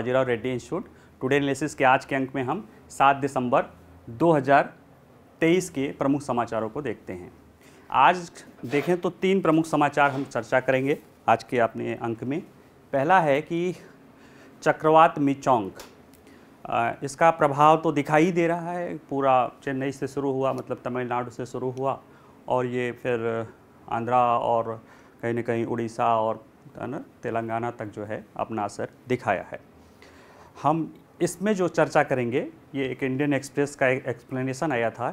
Bajirao Reddy institute. Today analysis के आज के अंक में हम 7 दिसंबर 2023 के प्रमुख समाचारों को देखते हैं। आज देखें तो तीन प्रमुख समाचार हम चर्चा करेंगे आज के अपने अंक में। पहला है कि चक्रवात मिचोंग इसका प्रभाव तो दिखाई दे रहा है, पूरा चेन्नई से शुरू हुआ मतलब तमिलनाडु से शुरू हुआ, और ये फिर आंध्रा और कहीं ना कहीं उड़ीसा और तेलंगाना तक जो है अपना असर दिखाया है। हम इसमें जो चर्चा करेंगे, ये एक इंडियन एक्सप्रेस का एक एक्सप्लेनेशन आया था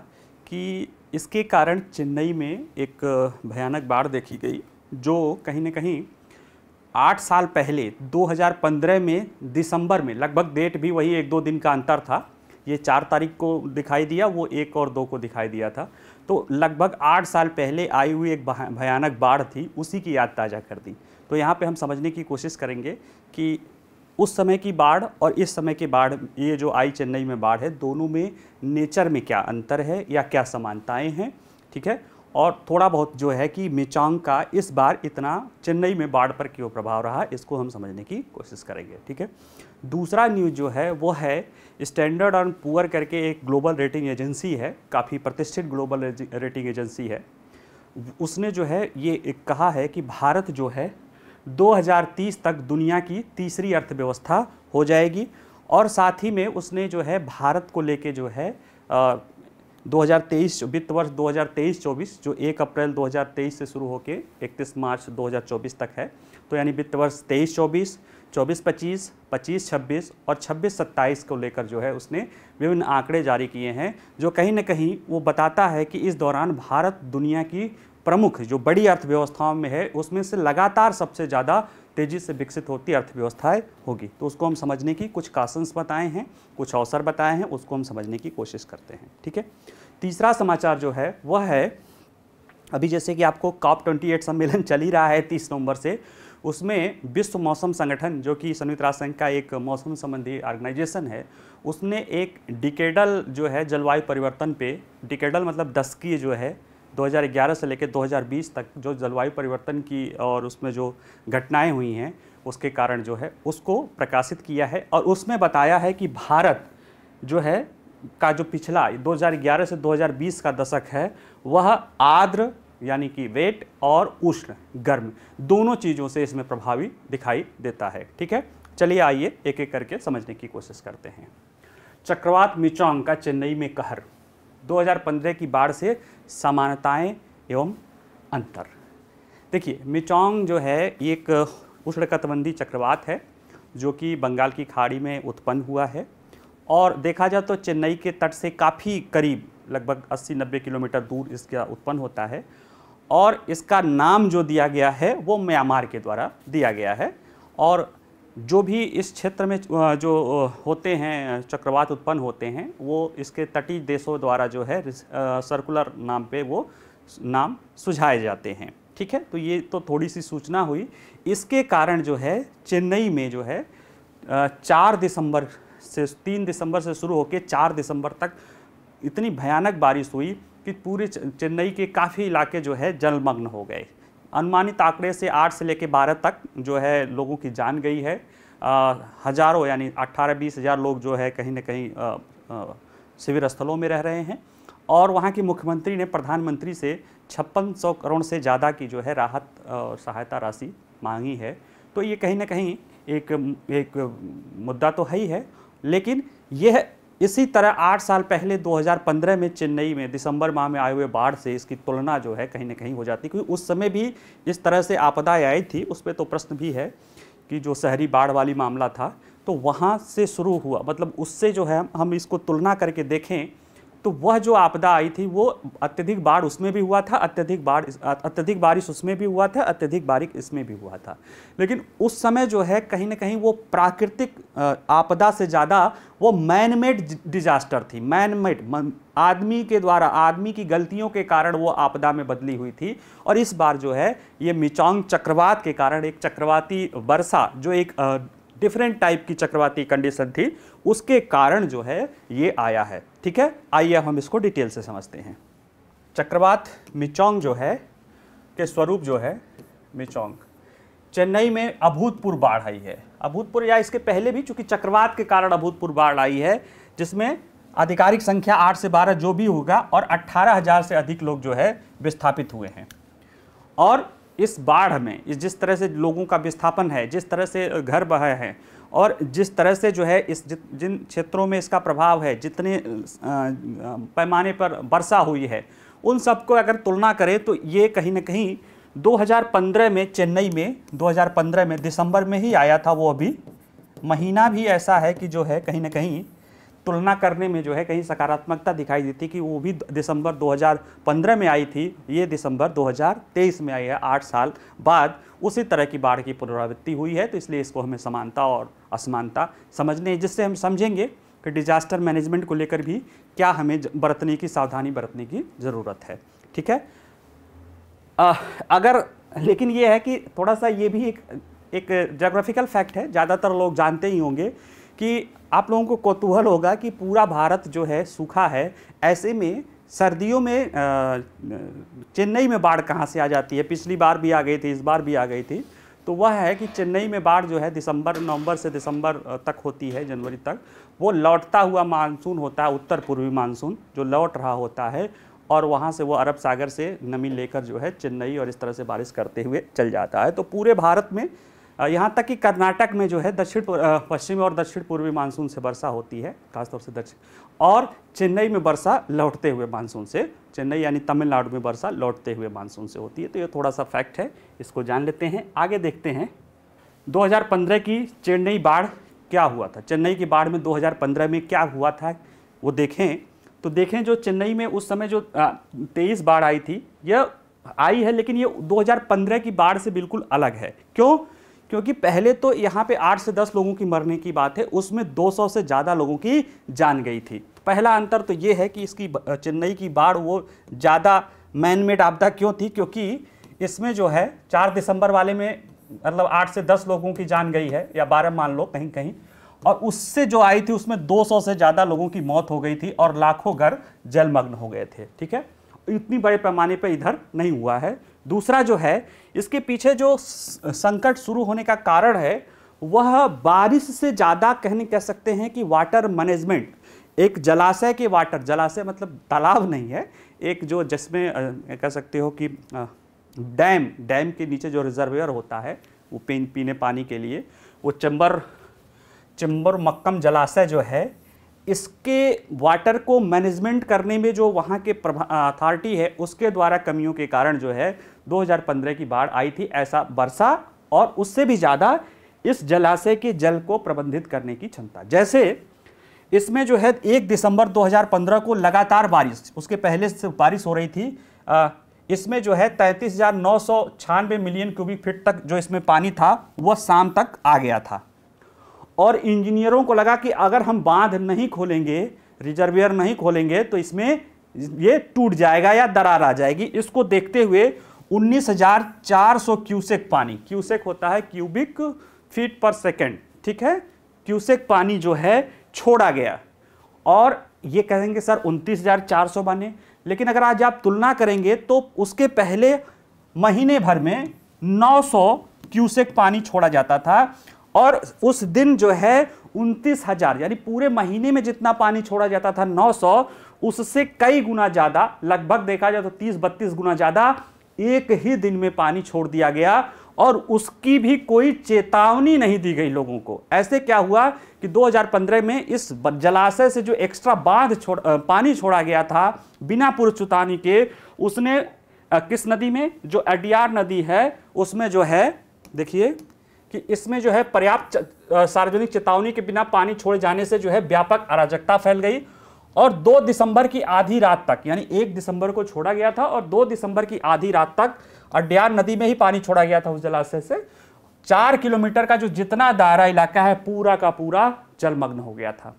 कि इसके कारण चेन्नई में एक भयानक बाढ़ देखी गई, जो कहीं ना कहीं आठ साल पहले 2015 में दिसंबर में, लगभग डेट भी वही एक दो दिन का अंतर था, ये चार तारीख को दिखाई दिया, वो एक और दो को दिखाई दिया था तो लगभग आठ साल पहले आई हुई एक भयानक बाढ़ थी, उसी की याद ताज़ा कर दी। तो यहाँ पे हम समझने की कोशिश करेंगे कि उस समय की बाढ़ और इस समय की बाढ़, ये जो आई चेन्नई में बाढ़ है, दोनों में नेचर में क्या अंतर है या क्या समानताएँ हैं, ठीक है? और थोड़ा बहुत जो है कि मिचांग का इस बार इतना चेन्नई में बाढ़ पर क्यों प्रभाव रहा, इसको हम समझने की कोशिश करेंगे, ठीक है? दूसरा न्यूज़ जो है, वो है स्टैंडर्ड और पुअर करके एक ग्लोबल रेटिंग एजेंसी है, काफ़ी प्रतिष्ठित ग्लोबल रेटिंग एजेंसी है। उसने जो है, ये कहा है कि भारत जो है 2030 तक दुनिया की तीसरी अर्थव्यवस्था हो जाएगी। और साथ ही में उसने जो है भारत को लेके जो है अ, 2023 वित्त वर्ष 2023-24 जो 1 अप्रैल 2023 से शुरू होके 31 मार्च 2024 तक है। तो यानी वित्त वर्ष 23-24 24-25 25-26 और 26-27 को लेकर जो है उसने विभिन्न आंकड़े जारी किए हैं जो कहीं ना कहीं वो बताता है कि इस दौरान भारत दुनिया की प्रमुख जो बड़ी अर्थव्यवस्थाओं में है, उसमें से लगातार सबसे ज़्यादा तेज़ी से विकसित होती अर्थव्यवस्थाएँ होगी। तो उसको हम समझने की कुछ कासन्स बताए हैं, कुछ अवसर बताए हैं, उसको हम समझने की कोशिश करते हैं, ठीक है? तीसरा समाचार जो है, वह है, अभी जैसे कि आपको कॉप ट्वेंटी एट सम्मेलन चल ही रहा है तीस नवंबर से, उसमें विश्व मौसम संगठन, जो कि संयुक्त राष्ट्र संघ का एक मौसम संबंधी ऑर्गेनाइजेशन है, उसने एक डिकेडल जो है, जलवायु परिवर्तन पे, डिकेडल मतलब दशकीय जो है 2011 से लेकर 2020 तक जो जलवायु परिवर्तन की और उसमें जो घटनाएँ हुई हैं, उसके कारण जो है, उसको प्रकाशित किया है और उसमें बताया है कि भारत जो है, का जो पिछला 2011 से 2020 का दशक है, वह आर्द्र यानी कि वेट और उष्ण, गर्म दोनों चीज़ों से इसमें प्रभावी दिखाई देता है। ठीक है? चलिए आइए एक एक करके समझने की कोशिश करते हैं। चक्रवात मिचोंग का चेन्नई में कहर 2015 की बाढ़ से समानताएँ एवं अंतर। देखिए, मिचोंग जो है एक उष्णकटिबंधीय चक्रवात है, जो कि बंगाल की खाड़ी में उत्पन्न हुआ है। और देखा जाए तो चेन्नई के तट से काफ़ी करीब, लगभग 80-90 किलोमीटर दूर इसका उत्पन्न होता है। और इसका नाम जो दिया गया है, वो म्यांमार के द्वारा दिया गया है। और जो भी इस क्षेत्र में जो होते हैं, चक्रवात उत्पन्न होते हैं, वो इसके तटीय देशों द्वारा जो है सर्कुलर नाम पे वो नाम सुझाए जाते हैं। ठीक है? तो ये तो थोड़ी सी सूचना हुई। इसके कारण जो है, चेन्नई में जो है चार दिसंबर से, तीन दिसंबर से शुरू होकर चार दिसंबर तक इतनी भयानक बारिश हुई कि पूरे चेन्नई के काफ़ी इलाके जो है, जलमग्न हो गए। अनुमानित आंकड़े से आठ से लेकर बारह तक जो है लोगों की जान गई है। हज़ारों यानी अट्ठारह, बीस हज़ार लोग जो है कहीं ना कहीं शिविर स्थलों में रह रहे हैं। और वहाँ की मुख्यमंत्री ने प्रधानमंत्री से छप्पन सौ करोड़ से ज़्यादा की जो है राहत सहायता राशि मांगी है। तो ये कहीं ना कहीं एक एक मुद्दा तो है ही है, लेकिन यह इसी तरह आठ साल पहले 2015 में चेन्नई में दिसंबर माह में आए हुए बाढ़ से इसकी तुलना जो है कहीं ना कहीं हो जाती क्योंकि उस समय भी जिस तरह से आपदाएँ आई थी, उस पर तो प्रश्न भी है कि जो शहरी बाढ़ वाली मामला था तो वहाँ से शुरू हुआ। मतलब उससे जो है हम इसको तुलना करके देखें तो वह जो आपदा आई थी, वो अत्यधिक बाढ़ उसमें भी हुआ था, अत्यधिक बाढ़ अत्यधिक बारिश उसमें भी हुआ था, अत्यधिक बारिश इसमें भी हुआ था। लेकिन उस समय जो है, कहीं ना कहीं वो प्राकृतिक आपदा से ज़्यादा वो मैन मेड डिजास्टर थी मैन मेड आदमी के द्वारा, आदमी की गलतियों के कारण वो आपदा में बदली हुई थी। और इस बार जो है, ये मिचोंग चक्रवात के कारण एक चक्रवाती वर्षा, जो एक डिफरेंट टाइप की चक्रवाती कंडीशन थी, उसके कारण जो है, ये आया है। ठीक है? आइए अब हम इसको डिटेल से समझते हैं। चक्रवात मिचोंग जो है, के स्वरूप जो है, मिचोंग। चेन्नई में अभूतपूर्व बाढ़ आई है। अभूतपूर्व या इसके पहले भी, चूँकि चक्रवात के कारण अभूतपूर्व बाढ़ आई है, जिसमें आधिकारिक संख्या आठ से बारह जो भी होगा, और अट्ठारह हज़ार से अधिक लोग जो है, विस्थापित हुए हैं। और इस बाढ़ में, इस जिस तरह से लोगों का विस्थापन है, जिस तरह से घर बहे हैं और जिस तरह से जो है इस जिन क्षेत्रों में इसका प्रभाव है, जितने पैमाने पर वर्षा हुई है, उन सबको अगर तुलना करें तो ये कहीं ना कहीं 2015 में चेन्नई में 2015 में दिसंबर में ही आया था वो अभी। महीना भी ऐसा है कि जो है कहीं ना कहीं तुलना करने में जो है कहीं सकारात्मकता दिखाई देती कि वो भी दिसंबर 2015 में आई थी ये दिसंबर 2023 में आई है आठ साल बाद उसी तरह की बाढ़ की पुनरावृत्ति हुई है तो इसलिए इसको हमें समानता और असमानता समझने जिससे हम समझेंगे कि डिजास्टर मैनेजमेंट को लेकर भी क्या हमें बरतने की सावधानी बरतने की ज़रूरत है ठीक है? आ, अगर लेकिन ये है कि थोड़ा सा ये भी एक एक जोग्राफिकल फैक्ट है ज़्यादातर लोग जानते ही होंगे कि आप लोगों को कौतूहल होगा कि पूरा भारत जो है सूखा है। ऐसे में सर्दियों में चेन्नई में बाढ़ कहाँ से आ जाती है? पिछली बार भी आ गई थी, इस बार भी आ गई थी। तो वह है कि चेन्नई में बाढ़ जो है दिसंबर, नवंबर से दिसंबर तक होती है, जनवरी तक। वो लौटता हुआ मानसून होता है, उत्तर पूर्वी मानसून, जो लौट रहा होता है और वहाँ से वो अरब सागर से नमी लेकर जो है चेन्नई और इस तरह से बारिश करते हुए चल जाता है। तो पूरे भारत में यहाँ तक कि कर्नाटक में जो है दक्षिण पश्चिमी और दक्षिण पूर्वी मानसून से वर्षा होती है, खासतौर से दक्षिण, और चेन्नई में वर्षा लौटते हुए मानसून से, चेन्नई यानी तमिलनाडु में वर्षा लौटते हुए मानसून से होती है। तो ये थोड़ा सा फैक्ट है, इसको जान लेते हैं। आगे देखते हैं 2015 की चेन्नई बाढ़ क्या हुआ था? चेन्नई की बाढ़ में 2015 में क्या हुआ था? वो देखें। तो देखें जो चेन्नई में उस समय जो तेईस बाढ़ आई थी, यह आई है, लेकिन ये 2015 की बाढ़ से बिल्कुल अलग है। क्यों? क्योंकि पहले तो यहाँ पे आठ से दस लोगों की मरने की बात है, उसमें 200 से ज़्यादा लोगों की जान गई थी। पहला अंतर तो ये है कि इसकी चेन्नई की बाढ़ वो ज़्यादा मैन मेड आपदा क्यों थी? क्योंकि इसमें जो है, चार दिसंबर वाले में मतलब आठ से दस लोगों की जान गई है, या बारह मान लो कहीं कहीं, और उससे जो आई थी उसमें 200 से ज़्यादा लोगों की मौत हो गई थी और लाखों घर जलमग्न हो गए थे, ठीक है? इतनी बड़े पैमाने पर इधर नहीं हुआ है। दूसरा जो है इसके पीछे जो संकट शुरू होने का कारण है, वह बारिश से ज़्यादा कहने, कह सकते हैं कि वाटर मैनेजमेंट एक जलाशय के वाटर जलाशय मतलब तालाब नहीं है, एक जो जिसमें कह सकते हो कि डैम डैम के नीचे जो रिजर्वेयर होता है, वो पीने पानी के लिए, वो चंबर चंबर मक्कम जलाशय जो है, इसके वाटर को मैनेजमेंट करने में जो वहाँ के अथॉरिटी है, उसके द्वारा कमियों के कारण जो है 2015 की बाढ़ आई थी, ऐसा वर्षा और उससे भी ज़्यादा इस जलाशय के जल को प्रबंधित करने की क्षमता। जैसे इसमें जो है, एक दिसंबर 2015 को लगातार बारिश, उसके पहले से बारिश हो रही थी इसमें जो है तैंतीस हज़ार नौ सौ मिलियन क्यूबिक फीट तक जो इसमें पानी था, वह शाम तक आ गया था। और इंजीनियरों को लगा कि अगर हम बाँध नहीं खोलेंगे, रिजर्वियर नहीं खोलेंगे तो इसमें ये टूट जाएगा या दरार आ जाएगी। इसको देखते हुए 19,400 क्यूसेक पानी। क्यूसेक होता है क्यूबिक फीट पर सेकेंड ठीक है? क्यूसेक पानी जो है छोड़ा गया। और ये कहेंगे सर 29,400 बने। लेकिन अगर आज आप तुलना करेंगे तो उसके पहले महीने भर में 900 क्यूसेक पानी छोड़ा जाता था। और उस दिन जो है उनतीस हज़ार यानी पूरे महीने में जितना पानी छोड़ा जाता था 900 उससे कई गुना ज़्यादा लगभग देखा जाए तो 30 बत्तीस गुना ज़्यादा एक ही दिन में पानी छोड़ दिया गया और उसकी भी कोई चेतावनी नहीं दी गई लोगों को। ऐसे क्या हुआ कि 2015 में इस जलाशय से जो एक्स्ट्रा बाँध छोड़ पानी छोड़ा गया था बिना पूर्व चेतावनी के, उसने किस नदी में? जो अडियार नदी है, उसमें जो है, देखिए, कि इसमें जो है पर्याप्त सार्वजनिक चेतावनी के बिना पानी छोड़े जाने से जो है व्यापक अराजकता फैल गई और 2 दिसंबर की आधी रात तक, यानी 1 दिसंबर को छोड़ा गया था और 2 दिसंबर की आधी रात तक अड्यार नदी में ही पानी छोड़ा गया था उस जलाशय से। चार किलोमीटर का जो जितना दायरा इलाका है, पूरा का पूरा जलमग्न हो गया था।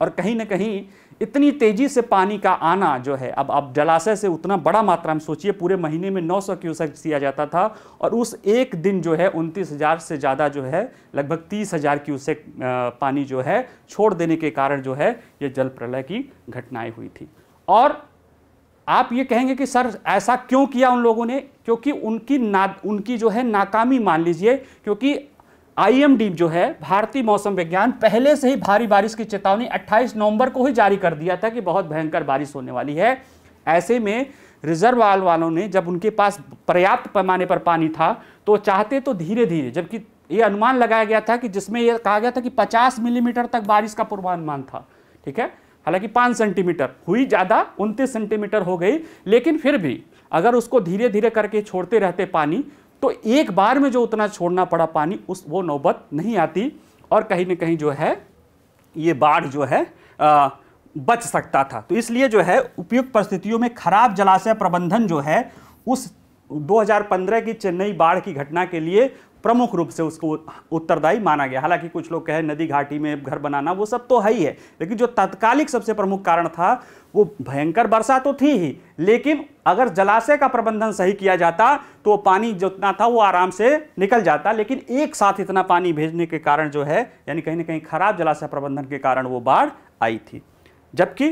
और कहीं ना कहीं इतनी तेज़ी से पानी का आना जो है, अब अब जलाशय से उतना बड़ा मात्रा में सोचिए, पूरे महीने में 900 क्यूसेक दिया जाता था और उस एक दिन जो है उनतीस हज़ार से ज़्यादा जो है, लगभग तीस हज़ार क्यूसेक पानी जो है छोड़ देने के कारण जो है ये जल प्रलय की घटनाएँ हुई थी। और आप ये कहेंगे कि सर ऐसा क्यों किया उन लोगों ने? क्योंकि उनकी ना, उनकी जो है नाकामी मान लीजिए, क्योंकि आईएमडी जो है, भारतीय मौसम विज्ञान पहले से ही भारी बारिश की चेतावनी 28 नवंबर को ही जारी कर दिया था कि बहुत भयंकर बारिश होने वाली है। ऐसे में रिज़र्व वाल वालों ने जब उनके पास पर्याप्त पैमाने पर पानी था तो चाहते तो धीरे धीरे जबकि ये अनुमान लगाया गया था कि जिसमें यह कहा गया था कि 50 मिलीमीटर तक बारिश का पूर्वानुमान था, ठीक है? हालाँकि पाँच सेंटीमीटर, हुई ज़्यादा उनतीस सेंटीमीटर हो गई, लेकिन फिर भी अगर उसको धीरे धीरे करके छोड़ते रहते पानी तो एक बार में जो उतना छोड़ना पड़ा पानी उस वो नौबत नहीं आती और कहीं ना कहीं जो है ये बाढ़ जो है आ, बच सकता था। तो इसलिए जो है उपयुक्त परिस्थितियों में खराब जलाशय प्रबंधन जो है उस 2015 की चेन्नई बाढ़ की घटना के लिए प्रमुख रूप से उसको उत्तरदायी माना गया। हालाँकि कुछ लोग कहे नदी घाटी में घर बनाना, वो सब तो है ही है। लेकिन जो तत्कालिक सबसे प्रमुख कारण था, वो भयंकर वर्षा तो थी ही। लेकिन अगर जलाशय का प्रबंधन सही किया जाता तो पानी जितना था, वो आराम से निकल जाता। लेकिन एक साथ इतना पानी भेजने के कारण जो है, यानी कहीं ना कहीं खराब जलाशय प्रबंधन के कारण वो बाढ़ आई थी। जबकि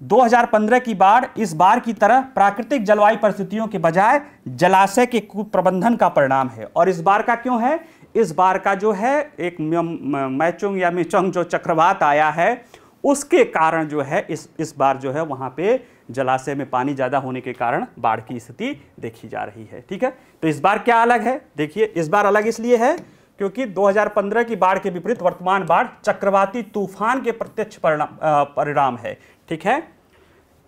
2015 की बाढ़ इस बार की तरह प्राकृतिक जलवायु परिस्थितियों के बजाय जलाशय के कुप्रबंधन का परिणाम है। और इस बार का क्यों है? इस बार का जो है, एक मैचोंग या मिचोंग जो चक्रवात आया है, उसके कारण जो है, इस इस बार जो है, वहाँ पे जलाशय में पानी ज़्यादा होने के कारण बाढ़ की स्थिति देखी जा रही है। ठीक है? तो इस बार क्या अलग है? देखिए, इस बार अलग इसलिए है क्योंकि 2015 की बाढ़ के विपरीत वर्तमान बाढ़ चक्रवाती तूफ़ान के प्रत्यक्ष परिणाम परिणाम है। ठीक है?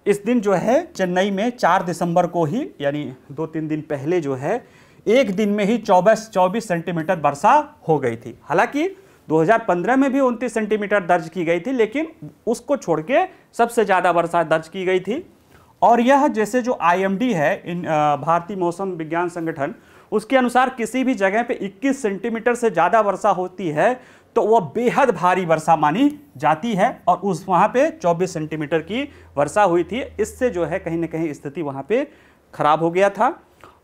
इस दिन जो है, चेन्नई में 4 दिसंबर को ही, यानी दो तीन दिन पहले जो है, एक दिन में ही 24 24 सेंटीमीटर वर्षा हो गई थी। हालाँकि 2015 में भी 29 सेंटीमीटर दर्ज की गई थी, लेकिन उसको छोड़ के सबसे ज़्यादा वर्षा दर्ज की गई थी। और यह जैसे जो आईएमडी है, इन भारतीय मौसम विज्ञान संगठन, उसके अनुसार किसी भी जगह पे 21 सेंटीमीटर से ज़्यादा वर्षा होती है तो वह बेहद भारी वर्षा मानी जाती है और उस वहाँ पे 24 सेंटीमीटर की वर्षा हुई थी। इससे जो है कहीं ना कहीं स्थिति वहाँ पे खराब हो गया था।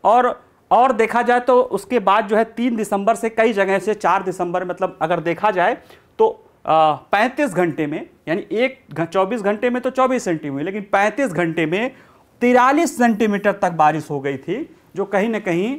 और और देखा जाए तो उसके बाद जो है तीन दिसंबर से कई जगह से चार दिसंबर मतलब अगर देखा जाए तो पैंतीस घंटे में यानी एक चौबीस घंटे में तो चौबीस सेंटीमीटर, लेकिन पैंतीस घंटे में तिरालीस सेंटीमीटर तक बारिश हो गई थी, जो कहीं ना कहीं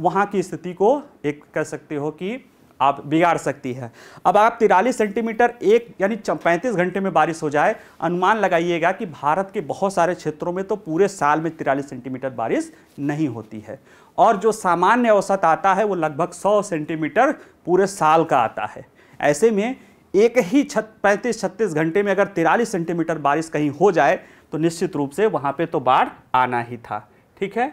वहाँ की स्थिति को एक कह सकते हो कि आप बिगाड़ सकती है। अब आप तिरालीस सेंटीमीटर एक, यानी पैंतीस घंटे में बारिश हो जाए, अनुमान लगाइएगा कि भारत के बहुत सारे क्षेत्रों में तो पूरे साल में तिरालीस सेंटीमीटर बारिश नहीं होती है। और जो सामान्य औसत आता है वो लगभग सौ सेंटीमीटर पूरे साल का आता है। ऐसे में एक ही छत, पैंतीस, छत्तीस घंटे में अगर तिरालीस सेंटीमीटर बारिश कहीं हो जाए तो निश्चित रूप से वहाँ पे तो बाढ़ आना ही था। ठीक है?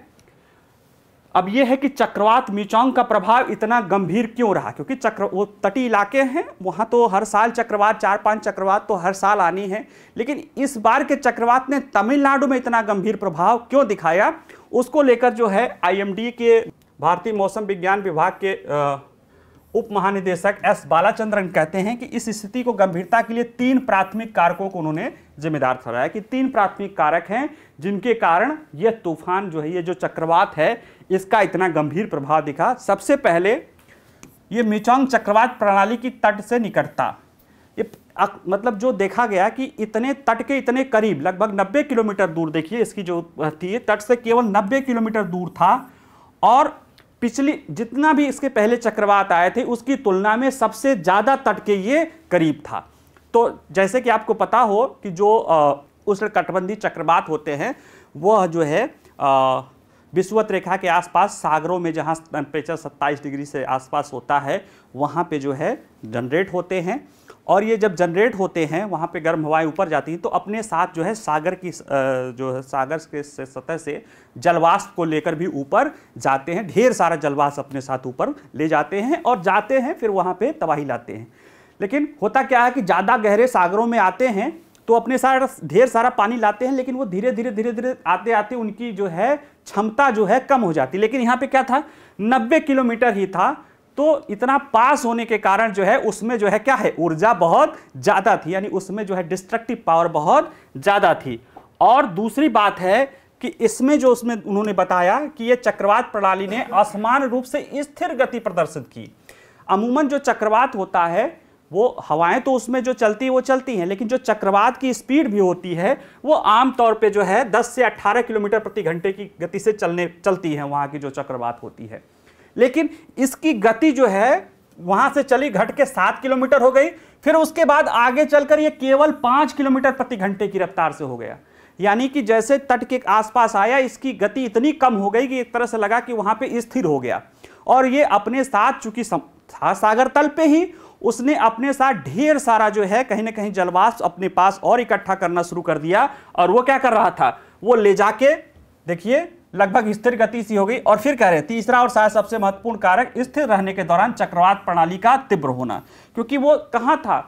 अब यह है कि चक्रवात मिचोंग का प्रभाव इतना गंभीर क्यों रहा? क्योंकि चक्र, वो तटीय इलाके हैं, वहाँ तो हर साल चक्रवात, चार पाँच चक्रवात तो हर साल आनी है। लेकिन इस बार के चक्रवात ने तमिलनाडु में इतना गंभीर प्रभाव क्यों दिखाया? उसको लेकर जो है आईएमडी के भारतीय मौसम विज्ञान विभाग के उप महानिदेशक एस बालाचंद्रन कहते हैं कि इस स्थिति को गंभीरता के लिए तीन प्राथमिक कारकों को उन्होंने जिम्मेदार ठहराया कि तीन प्राथमिक कारक हैं, जिनके कारण यह तूफ़ान जो है, ये जो चक्रवात है, इसका इतना गंभीर प्रभाव दिखा। सबसे पहले, ये मिचोंग चक्रवात प्रणाली की तट से निकटता। ये मतलब जो देखा गया कि इतने तट के इतने करीब, लगभग 90 किलोमीटर दूर, देखिए इसकी जो थी, तट से केवल 90 किलोमीटर दूर था, और पिछली जितना भी इसके पहले चक्रवात आए थे, उसकी तुलना में सबसे ज़्यादा तट के ये करीब था। तो जैसे कि आपको पता हो कि जो उष्ण कटबंधी चक्रवात होते हैं, वह जो है विश्वत रेखा के आसपास सागरों में जहाँ टेम्परेचर 27 डिग्री से आसपास होता है, वहाँ पे जो है जनरेट होते हैं। और ये जब जनरेट होते हैं, वहाँ पे गर्म हवाएँ ऊपर जाती हैं तो अपने साथ जो है सागर की जो है सागर के सतह से जलवाष्प को लेकर भी ऊपर जाते हैं। ढेर सारा जलवाष्प अपने साथ ऊपर ले जाते हैं और जाते हैं, फिर वहाँ पे तबाही लाते हैं। लेकिन होता क्या है कि ज़्यादा गहरे सागरों में आते हैं तो अपने साथ ढेर सारा पानी लाते हैं, लेकिन वो धीरे धीरे धीरे धीरे आते आते उनकी जो है क्षमता जो है कम हो जाती। लेकिन यहाँ पे क्या था? नब्बे किलोमीटर ही था। तो इतना पास होने के कारण जो है, उसमें जो है क्या है? ऊर्जा बहुत ज़्यादा थी, यानी उसमें जो है डिस्ट्रक्टिव पावर बहुत ज़्यादा थी। और दूसरी बात है कि इसमें जो उसमें उन्होंने बताया कि ये चक्रवात प्रणाली ने असमान रूप से स्थिर गति प्रदर्शित की। अमूमन जो चक्रवात होता है वो हवाएँ तो उसमें जो चलती वो चलती हैं, लेकिन जो चक्रवात की स्पीड भी होती है, वो आमतौर पे जो है 10 से 18 किलोमीटर प्रति घंटे की गति से चलने, चलती है वहाँ की जो चक्रवात होती है। लेकिन इसकी गति जो है, वहाँ से चली घट के सात किलोमीटर हो गई, फिर उसके बाद आगे चलकर ये केवल पाँच किलोमीटर प्रति घंटे की रफ्तार से हो गया। यानी कि जैसे तट के आसपास आया, इसकी गति इतनी कम हो गई कि एक तरह से लगा कि वहाँ पे स्थिर हो गया। और ये अपने साथ चूँकि सागर तल पे ही उसने अपने साथ ढेर सारा जो है कहीं ना कहीं जलवास अपने पास और इकट्ठा करना शुरू कर दिया। और वो क्या कर रहा था? वो ले जाके, देखिए, लगभग स्थिर गति सी हो गई। और फिर कह रहे, तीसरा और शायद सबसे महत्वपूर्ण कारक, स्थिर रहने के दौरान चक्रवात प्रणाली का तीव्र होना। क्योंकि वो कहाँ था?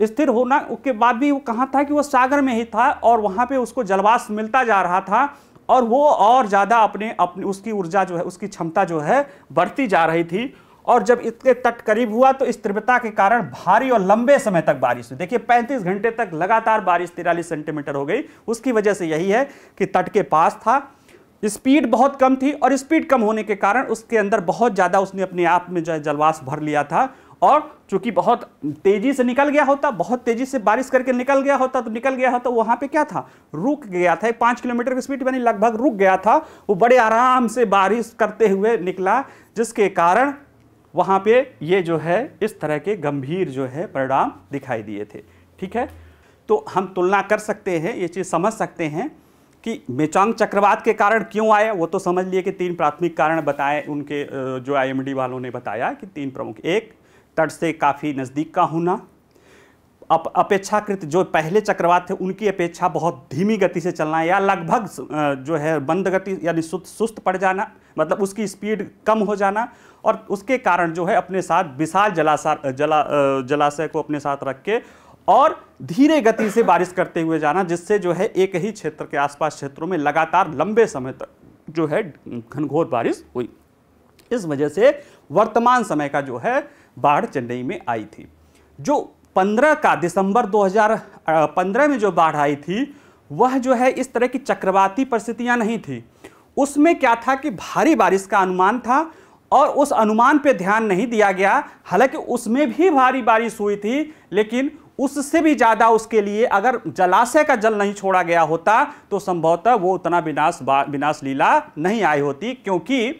स्थिर होना उसके बाद भी वो कहाँ था कि वो सागर में ही था और वहाँ पे उसको जलवास मिलता जा रहा था और वो और ज़्यादा अपने, अपनी, उसकी ऊर्जा जो है, उसकी क्षमता जो है, बढ़ती जा रही थी। और जब इसके तट करीब हुआ तो इस तीव्रता के कारण भारी और लंबे समय तक बारिश हुई। देखिए 35 घंटे तक लगातार बारिश तिरालीस सेंटीमीटर हो गई। उसकी वजह से यही है कि तट के पास था। स्पीड बहुत कम थी और स्पीड कम होने के कारण उसके अंदर बहुत ज़्यादा उसने अपने आप में जो है जलवास भर लिया था और चूँकि बहुत तेज़ी से निकल गया होता, बहुत तेज़ी से बारिश करके निकल गया होता तो निकल गया होता, वहाँ पे क्या था? रुक गया था। पाँच किलोमीटर की स्पीड यानी लगभग रुक गया था। वो बड़े आराम से बारिश करते हुए निकला, जिसके कारण वहाँ पे ये जो है, इस तरह के गंभीर जो है परिणाम दिखाई दिए थे। ठीक है? तो हम तुलना कर सकते हैं, ये चीज़ समझ सकते हैं कि मेचांग चक्रवात के कारण क्यों आया? वो तो समझ लिए कि तीन प्राथमिक कारण बताए, उनके जो आईएमडी वालों ने बताया कि तीन प्रमुख। एक, तट से काफ़ी नज़दीक का होना। अप, अपेक्षाकृत जो पहले चक्रवात थे, उनकी अपेक्षा बहुत धीमी गति से चलना या लगभग जो है, बंद गति यानी सुस्त पड़ जाना मतलब उसकी स्पीड कम हो जाना और उसके कारण जो है अपने साथ विशाल जलाशय जला जलाशय को अपने साथ रख के और धीरे गति से बारिश करते हुए जाना, जिससे जो है एक ही क्षेत्र के आसपास क्षेत्रों में लगातार लंबे समय तक जो है घनघोर बारिश हुई। इस वजह से वर्तमान समय का जो है बाढ़ चेन्नई में आई थी। जो 15 का दिसंबर 2015 में जो बाढ़ आई थी, वह जो है इस तरह की चक्रवाती परिस्थितियाँ नहीं थी। उसमें क्या था कि भारी बारिश का अनुमान था और उस अनुमान पे ध्यान नहीं दिया गया। हालाँकि उसमें भी भारी बारिश हुई थी, लेकिन उससे भी ज़्यादा उसके लिए अगर जलाशय का जल नहीं छोड़ा गया होता तो संभवतः वो उतना विनाश विनाश लीला नहीं आई होती, क्योंकि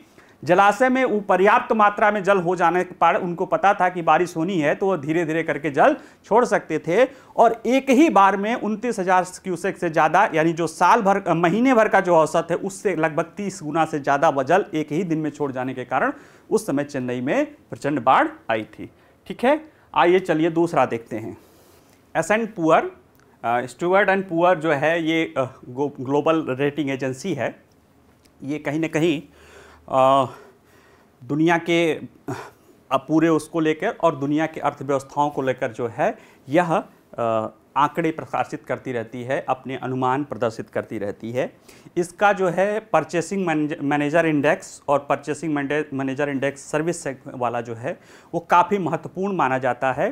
जलाशय में पर्याप्त मात्रा में जल हो जाने पर उनको पता था कि बारिश होनी है तो वो धीरे धीरे करके जल छोड़ सकते थे। और एक ही बार में उनतीस हज़ार क्यूसेक से ज़्यादा, यानी जो साल भर महीने भर का जो औसत है, उससे लगभग तीस गुना से ज़्यादा जल एक ही दिन में छोड़ जाने के कारण उस समय चेन्नई में प्रचंड बाढ़ आई थी। ठीक है? आइए चलिए दूसरा देखते हैं। S and Poor Standard and Poor जो है, ये ग्लोबल रेटिंग एजेंसी है। ये कहीं ना कहीं दुनिया के पूरे उसको लेकर और दुनिया की अर्थव्यवस्थाओं को लेकर जो है, यह आंकड़े प्रकाशित करती रहती है, अपने अनुमान प्रदर्शित करती रहती है। इसका जो है परचेसिंग मैनेजर इंडेक्स और परचेसिंग मैनेजर इंडेक्स सर्विस वाला जो है, वो काफ़ी महत्वपूर्ण माना जाता है।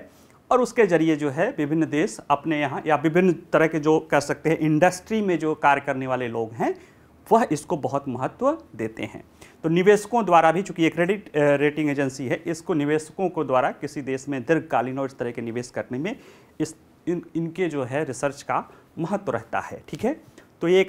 और उसके ज़रिए जो है, विभिन्न देश अपने यहाँ, या विभिन्न तरह के जो कह सकते हैं इंडस्ट्री में जो कार्य करने वाले लोग हैं, वह इसको बहुत महत्व देते हैं। तो निवेशकों द्वारा भी, चूँकि ये क्रेडिट रेटिंग एजेंसी है, इसको निवेशकों को द्वारा किसी देश में दीर्घकालीन और इस तरह के निवेश करने में इस, इन, इनके जो है रिसर्च का महत्व रहता है, ठीक है? तो ये एक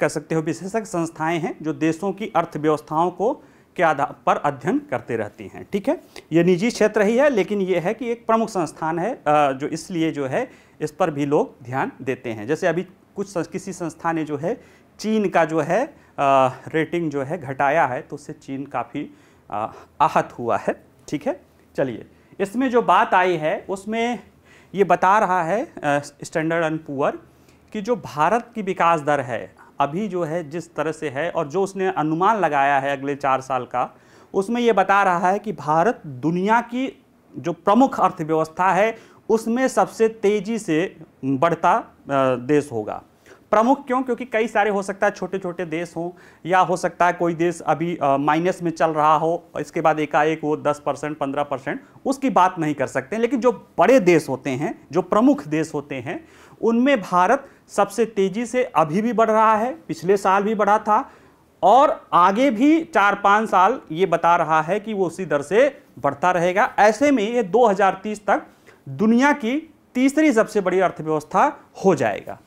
कह सकते हो विशेषज्ञ संस्थाएँ हैं, जो देशों की अर्थव्यवस्थाओं को के आधार पर अध्ययन करते रहती हैं, ठीक है? ये निजी क्षेत्र ही है, लेकिन ये है कि एक प्रमुख संस्थान है जो इसलिए जो है, इस पर भी लोग ध्यान देते हैं। जैसे अभी कुछ किसी संस्था ने जो है, चीन का जो है रेटिंग जो है घटाया है तो उससे चीन काफ़ी आहत हुआ है। ठीक है? चलिए, इसमें जो बात आई है, उसमें ये बता रहा है स्टैंडर्ड एंड पुअर कि जो भारत की विकास दर है, अभी जो है जिस तरह से है, और जो उसने अनुमान लगाया है अगले चार साल का, उसमें ये बता रहा है कि भारत दुनिया की जो प्रमुख अर्थव्यवस्था है, उसमें सबसे तेज़ी से बढ़ता देश होगा। प्रमुख क्यों? क्योंकि कई सारे हो सकता है छोटे छोटे देश हों, या हो सकता है कोई देश अभी माइनस में चल रहा हो, इसके बाद एकाएक वो 10 परसेंट, पंद्रह परसेंट, उसकी बात नहीं कर सकते लेकिन जो बड़े देश होते हैं, जो प्रमुख देश होते हैं, उनमें भारत सबसे तेज़ी से अभी भी बढ़ रहा है, पिछले साल भी बढ़ा था, और आगे भी चार पाँच साल ये बता रहा है कि वो उसी दर से बढ़ता रहेगा। ऐसे में ये 2030 तक दुनिया की तीसरी सबसे बड़ी अर्थव्यवस्था हो जाएगा।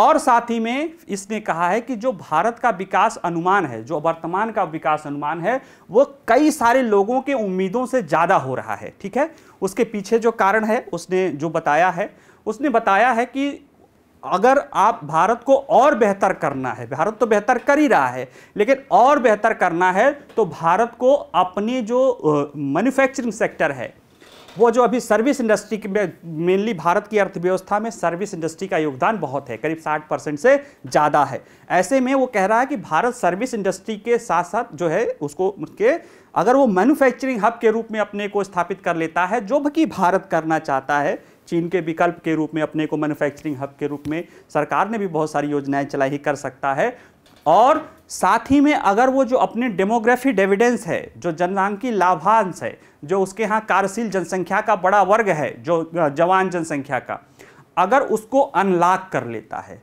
और साथ ही में इसने कहा है कि जो भारत का विकास अनुमान है, जो वर्तमान का विकास अनुमान है, वो कई सारे लोगों के उम्मीदों से ज़्यादा हो रहा है, ठीक है? उसके पीछे जो कारण है, उसने जो बताया है, उसने बताया है कि अगर आप भारत को और बेहतर करना है, भारत तो बेहतर कर ही रहा है, लेकिन और बेहतर करना है तो भारत को अपनी जो मैन्युफैक्चरिंग सेक्टर है वो जो अभी सर्विस इंडस्ट्री में मेनली भारत की अर्थव्यवस्था में सर्विस इंडस्ट्री का योगदान बहुत है, करीब 60 परसेंट से ज़्यादा है। ऐसे में वो कह रहा है कि भारत सर्विस इंडस्ट्री के साथ साथ जो है, उसको, उसके, अगर वो मैन्युफैक्चरिंग हब के रूप में अपने को स्थापित कर लेता है, जो कि भारत करना चाहता है, चीन के विकल्प के रूप में अपने को मैन्युफैक्चरिंग हब के रूप में, सरकार ने भी बहुत सारी योजनाएँ चलाई कर सकता है। और साथ ही में अगर वो जो अपने डेमोग्राफी डेविडेंस है, जो जनसांख्यिकी लाभांश है, जो उसके यहाँ कार्यशील जनसंख्या का बड़ा वर्ग है, जो जवान जनसंख्या का, अगर उसको अनलॉक कर लेता है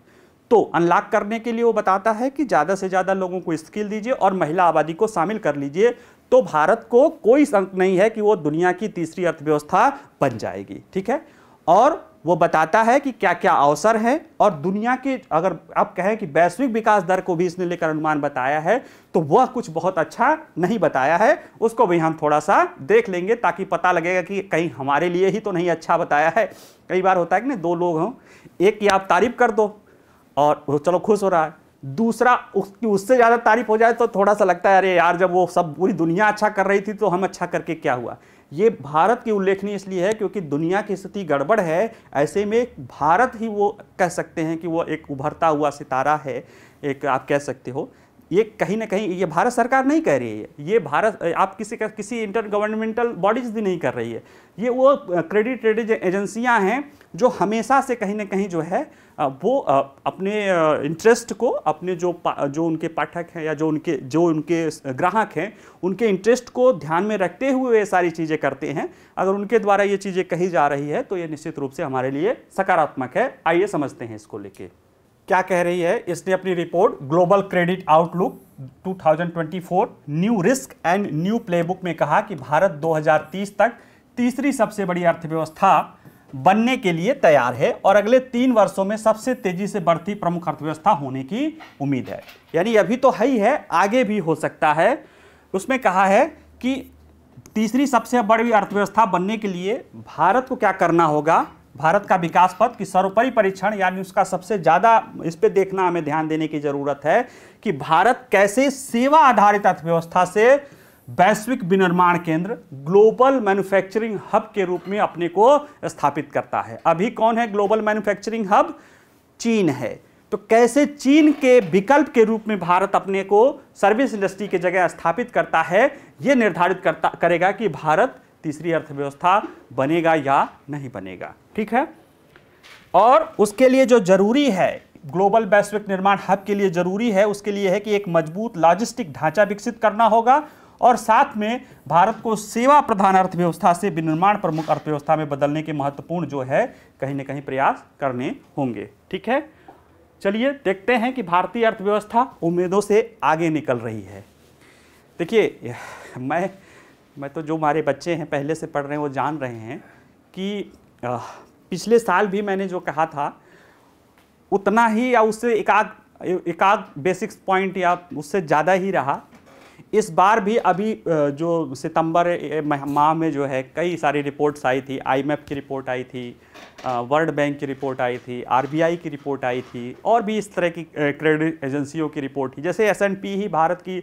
तो अनलॉक करने के लिए वो बताता है कि ज़्यादा से ज़्यादा लोगों को स्किल दीजिए और महिला आबादी को शामिल कर लीजिए तो भारत को कोई संक नहीं है कि वो दुनिया की तीसरी अर्थव्यवस्था बन जाएगी, ठीक है? और वो बताता है कि क्या क्या अवसर है और दुनिया के अगर आप कहें कि वैश्विक विकास दर को भी इसने लेकर अनुमान बताया है तो वह कुछ बहुत अच्छा नहीं बताया है। उसको भी हम थोड़ा सा देख लेंगे ताकि पता लगेगा कि कहीं हमारे लिए ही तो नहीं अच्छा बताया है। कई बार होता है कि नहीं, दो लोग हों, एक की आप तारीफ़ कर दो और चलो खुश हो रहा है। दूसरा उसकी उससे ज़्यादा तारीफ़ हो जाए तो थोड़ा सा लगता है, अरे यार, जब वो सब पूरी दुनिया अच्छा कर रही थी तो हम अच्छा करके क्या हुआ? ये भारत की उल्लेखनीय इसलिए है क्योंकि दुनिया की स्थिति गड़बड़ है। ऐसे में भारत ही वो कह सकते हैं कि वो एक उभरता हुआ सितारा है, एक आप कह सकते हो। ये कहीं ना कहीं ये भारत सरकार नहीं कह रही है। ये भारत, आप किसी का, किसी इंटर गवर्नमेंटल बॉडीज भी नहीं कर रही है। ये वो, क्रेडिट रेटिंग एजेंसियाँ हैं जो हमेशा से कहीं ना कहीं जो है वो अपने इंटरेस्ट को, अपने जो जो उनके पाठक हैं या जो उनके जो उनके ग्राहक हैं, उनके इंटरेस्ट को ध्यान में रखते हुए ये सारी चीज़ें करते हैं। अगर उनके द्वारा ये चीज़ें कही जा रही है तो ये निश्चित रूप से हमारे लिए सकारात्मक है। आइए समझते हैं इसको लेके। क्या कह रही है? इसने अपनी report global credit outlook 2024 new risk and new playbook में कहा कि भारत 2030 तक तीसरी सबसे बड़ी अर्थव्यवस्था बनने के लिए तैयार है और अगले तीन वर्षों में सबसे तेज़ी से बढ़ती प्रमुख अर्थव्यवस्था होने की उम्मीद है। यानी अभी तो है ही है, आगे भी हो सकता है। उसमें कहा है कि तीसरी सबसे बड़ी अर्थव्यवस्था बनने के लिए भारत को क्या करना होगा? भारत का विकास पथ कि सर्वोपरि परीक्षण, यानी उसका सबसे ज़्यादा इस पर देखना हमें ध्यान देने की ज़रूरत है कि भारत कैसे सेवा आधारित अर्थव्यवस्था से वैश्विक विनिर्माण केंद्र ग्लोबल मैन्युफैक्चरिंग हब के रूप में अपने को स्थापित करता है। अभी कौन है ग्लोबल मैन्युफैक्चरिंग हब? चीन है। तो कैसे चीन के विकल्प के रूप में भारत अपने को सर्विस इंडस्ट्री की जगह स्थापित करता है यह निर्धारित करता, करेगा कि भारत तीसरी अर्थव्यवस्था बनेगा या नहीं बनेगा। ठीक है? और उसके लिए जो ज़रूरी है, ग्लोबल वैश्विक निर्माण हब के लिए ज़रूरी है, उसके लिए है कि एक मज़बूत लॉजिस्टिक ढांचा विकसित करना होगा। और साथ में भारत को सेवा प्रधान अर्थव्यवस्था से विनिर्माण प्रमुख अर्थव्यवस्था में बदलने के महत्वपूर्ण जो है, कहीं ना कहीं प्रयास करने होंगे। ठीक है? चलिए देखते हैं कि भारतीय अर्थव्यवस्था उम्मीदों से आगे निकल रही है। देखिए मैं मैं तो जो हमारे बच्चे हैं, पहले से पढ़ रहे हैं, वो जान रहे हैं कि पिछले साल भी मैंने जो कहा था, उतना ही या उससे एक आध एक आध बेसिक्स पॉइंट या उससे ज़्यादा ही रहा। इस बार भी अभी जो सितंबर माह में जो है कई सारी रिपोर्ट्स आई थी। आईएमएफ की रिपोर्ट आई थी वर्ल्ड बैंक की रिपोर्ट आई थी आरबीआई की रिपोर्ट आई थी और भी इस तरह की क्रेडिट एजेंसियों की रिपोर्ट थी। जैसे एसएनपी ही भारत की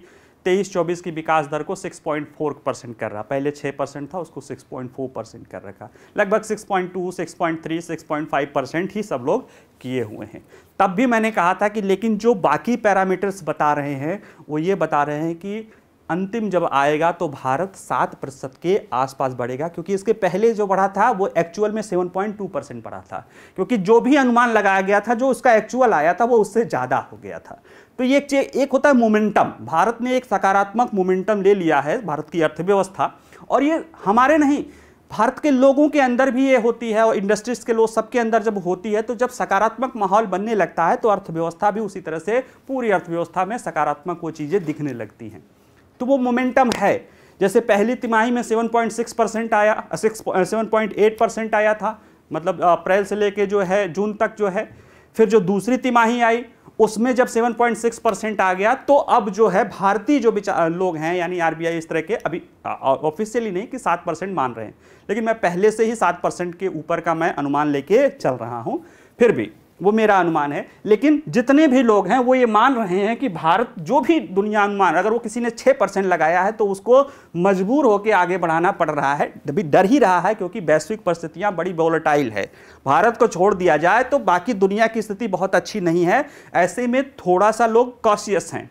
तेईस चौबीस की विकास दर को 6.4 परसेंट कर रहा। पहले 6 परसेंट था उसको 6.4 परसेंट कर रखा। लगभग 6.2, 6.3, 6.5 परसेंट ही सब लोग किए हुए हैं। तब भी मैंने कहा था कि लेकिन जो बाकी पैरामीटर्स बता रहे हैं, वो ये बता रहे हैं कि अंतिम जब आएगा तो भारत सात प्रतिशत के आसपास बढ़ेगा, क्योंकि इसके पहले जो बढ़ा था, वो एक्चुअल में 7.2 परसेंट बढ़ा था। क्योंकि जो भी अनुमान लगाया गया था, जो उसका एक्चुअल आया था, वो उससे ज़्यादा हो गया था। तो ये एक होता है मोमेंटम भारत ने एक सकारात्मक मोमेंटम ले लिया है, भारत की अर्थव्यवस्था। और ये हमारे नहीं भारत के लोगों के अंदर भी ये होती है और इंडस्ट्रीज़ के लोग सबके अंदर जब होती है तो जब सकारात्मक माहौल बनने लगता है तो अर्थव्यवस्था भी उसी तरह से पूरी अर्थव्यवस्था में सकारात्मक वो चीज़ें दिखने लगती हैं। तो वो मोमेंटम है। जैसे पहली तिमाही में 7.6 परसेंट आया सिक्स सेवन परसेंट आया था मतलब अप्रैल से लेके जो है, जून तक जो है, फिर जो दूसरी तिमाही आई उसमें जब 7.6 परसेंट आ गया तो अब जो है भारतीय जो लोग हैं, यानी आरबीआई इस तरह के, अभी ऑफिशियली नहीं कि सात परसेंट मान रहे हैं, लेकिन मैं पहले से ही सात परसेंट के ऊपर का मैं अनुमान लेके चल रहा हूँ, फिर भी। वो मेरा अनुमान है। लेकिन जितने भी लोग हैं, वो ये मान रहे हैं कि भारत जो भी दुनिया अनुमान अगर वो किसी ने छः परसेंट लगाया है तो उसको मजबूर होकर आगे बढ़ाना पड़ रहा है। अभी डर ही रहा है क्योंकि वैश्विक परिस्थितियाँ बड़ी वोलेटाइल है। भारत को छोड़ दिया जाए तो बाकी दुनिया की स्थिति बहुत अच्छी नहीं है। ऐसे में थोड़ा सा लोग कॉशियस हैं।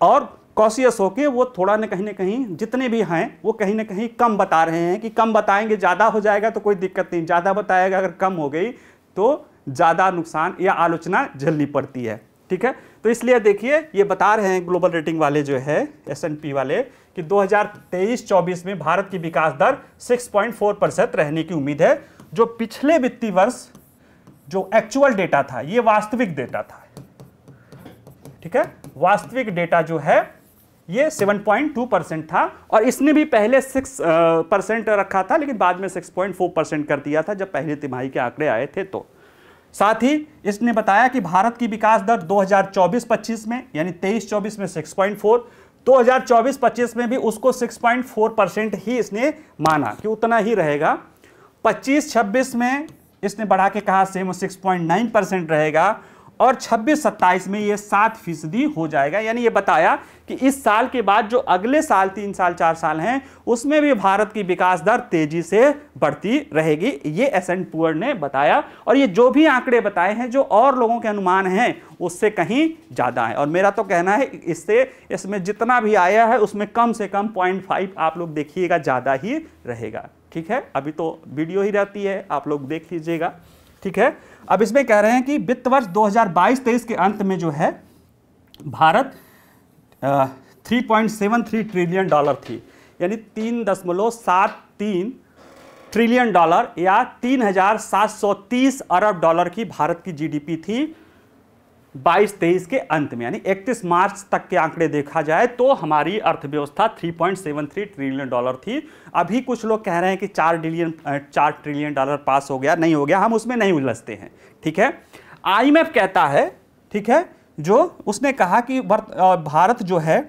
और कॉशियस होके वो थोड़ा न कहीं ना कहीं जितने भी हैं, वो कहीं ना कहीं कम बता रहे हैं कि कम बताएँगे, ज़्यादा हो जाएगा तो कोई दिक्कत नहीं। ज़्यादा बताएगा अगर कम हो गई तो ज़्यादा नुकसान या आलोचना झेलनी पड़ती है, ठीक है? तो इसलिए देखिए, ये बता रहे हैं ग्लोबल रेटिंग वाले जो है एसएनपी वाले, कि 2023-24 में भारत की विकास दर 6.4 परसेंट रहने की उम्मीद है, जो पिछले वित्तीय वर्ष जो एक्चुअल डेटा था, ये वास्तविक डेटा था, ठीक है? वास्तविक डेटा जो है, ये 7.2 परसेंट था, और इसने भी पहले 6 परसेंट रखा था, लेकिन बाद में 6.4 परसेंट कर दिया था, जब पहले तिमाही के आंकड़े आए थे तो। साथ ही इसने बताया कि भारत की विकास दर 2024-25 में, यानी 23-24 में 6.4 2024-25 में भी उसको 6.4 परसेंट ही इसने माना, कि उतना ही रहेगा। 25-26 में इसने बढ़ा के कहा सेम 6.9 परसेंट रहेगा। और 26-27 में ये सात फ़ीसदी हो जाएगा। यानी ये बताया कि इस साल के बाद जो अगले साल तीन साल, चार साल हैं, उसमें भी भारत की विकास दर तेज़ी से बढ़ती रहेगी। ये एस एंड पुअर ने बताया और ये जो भी आंकड़े बताए हैं, जो और लोगों के अनुमान हैं, उससे कहीं ज़्यादा है। और मेरा तो कहना है इससे, इसमें जितना भी आया है, उसमें कम से कम पॉइंट फाइव आप लोग देखिएगा, ज़्यादा ही रहेगा। ठीक है? अभी तो वीडियो ही रहती है, आप लोग देख लीजिएगा। ठीक है? अब इसमें कह रहे हैं कि वित्त वर्ष 2022-23 के अंत में जो है, Bharat three point seven three trillion dollar थी। यानी तीन दशमलव सात तीन ट्रिलियन डॉलर या तीन हज़ार सात सौ तीस अरब डॉलर की भारत की जीडीपी थी। 22-23 के अंत में, यानी 31 मार्च तक के आंकड़े देखा जाए तो हमारी अर्थव्यवस्था 3.73 ट्रिलियन डॉलर थी। अभी कुछ लोग कह रहे हैं कि चार ट्रिलियन चार ट्रिलियन डॉलर पास हो गया, नहीं हो गया, हम उसमें नहीं उलझते हैं, ठीक है? आईएमएफ कहता है, ठीक है, जो उसने कहा कि भारत जो है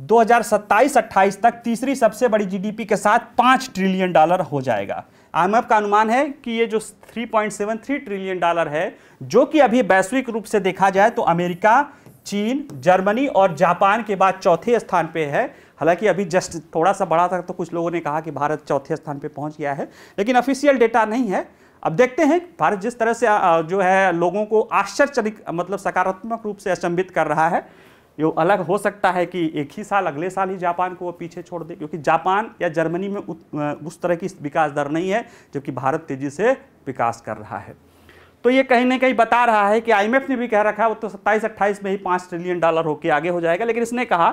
2027-28 तक तीसरी सबसे बड़ी जीडीपी के साथ पाँच ट्रिलियन डॉलर हो जाएगा। आईएमएफ का अनुमान है कि ये जो 3.73 ट्रिलियन डॉलर है, जो कि अभी वैश्विक रूप से देखा जाए तो अमेरिका, चीन, जर्मनी और जापान के बाद चौथे स्थान पे है। हालाँकि अभी जस्ट थोड़ा सा बढ़ा था तो कुछ लोगों ने कहा कि भारत चौथे स्थान पे पहुँच गया है, लेकिन ऑफिशियल डेटा नहीं है। अब देखते हैं, भारत जिस तरह से जो है, लोगों को आश्चर्यचरित मतलब सकारात्मक रूप से अचंबित कर रहा है ये अलग हो सकता है कि एक ही साल, अगले साल ही जापान को वो पीछे छोड़ दे। क्योंकि जापान या जर्मनी में उस तरह की विकास दर नहीं है जबकि भारत तेज़ी से विकास कर रहा है। तो ये कहीं ना कहीं बता रहा है कि आईएमएफ ने भी कह रखा है, वो तो सत्ताईस अट्ठाईस में ही पाँच ट्रिलियन डॉलर होकर आगे हो जाएगा। लेकिन इसने कहा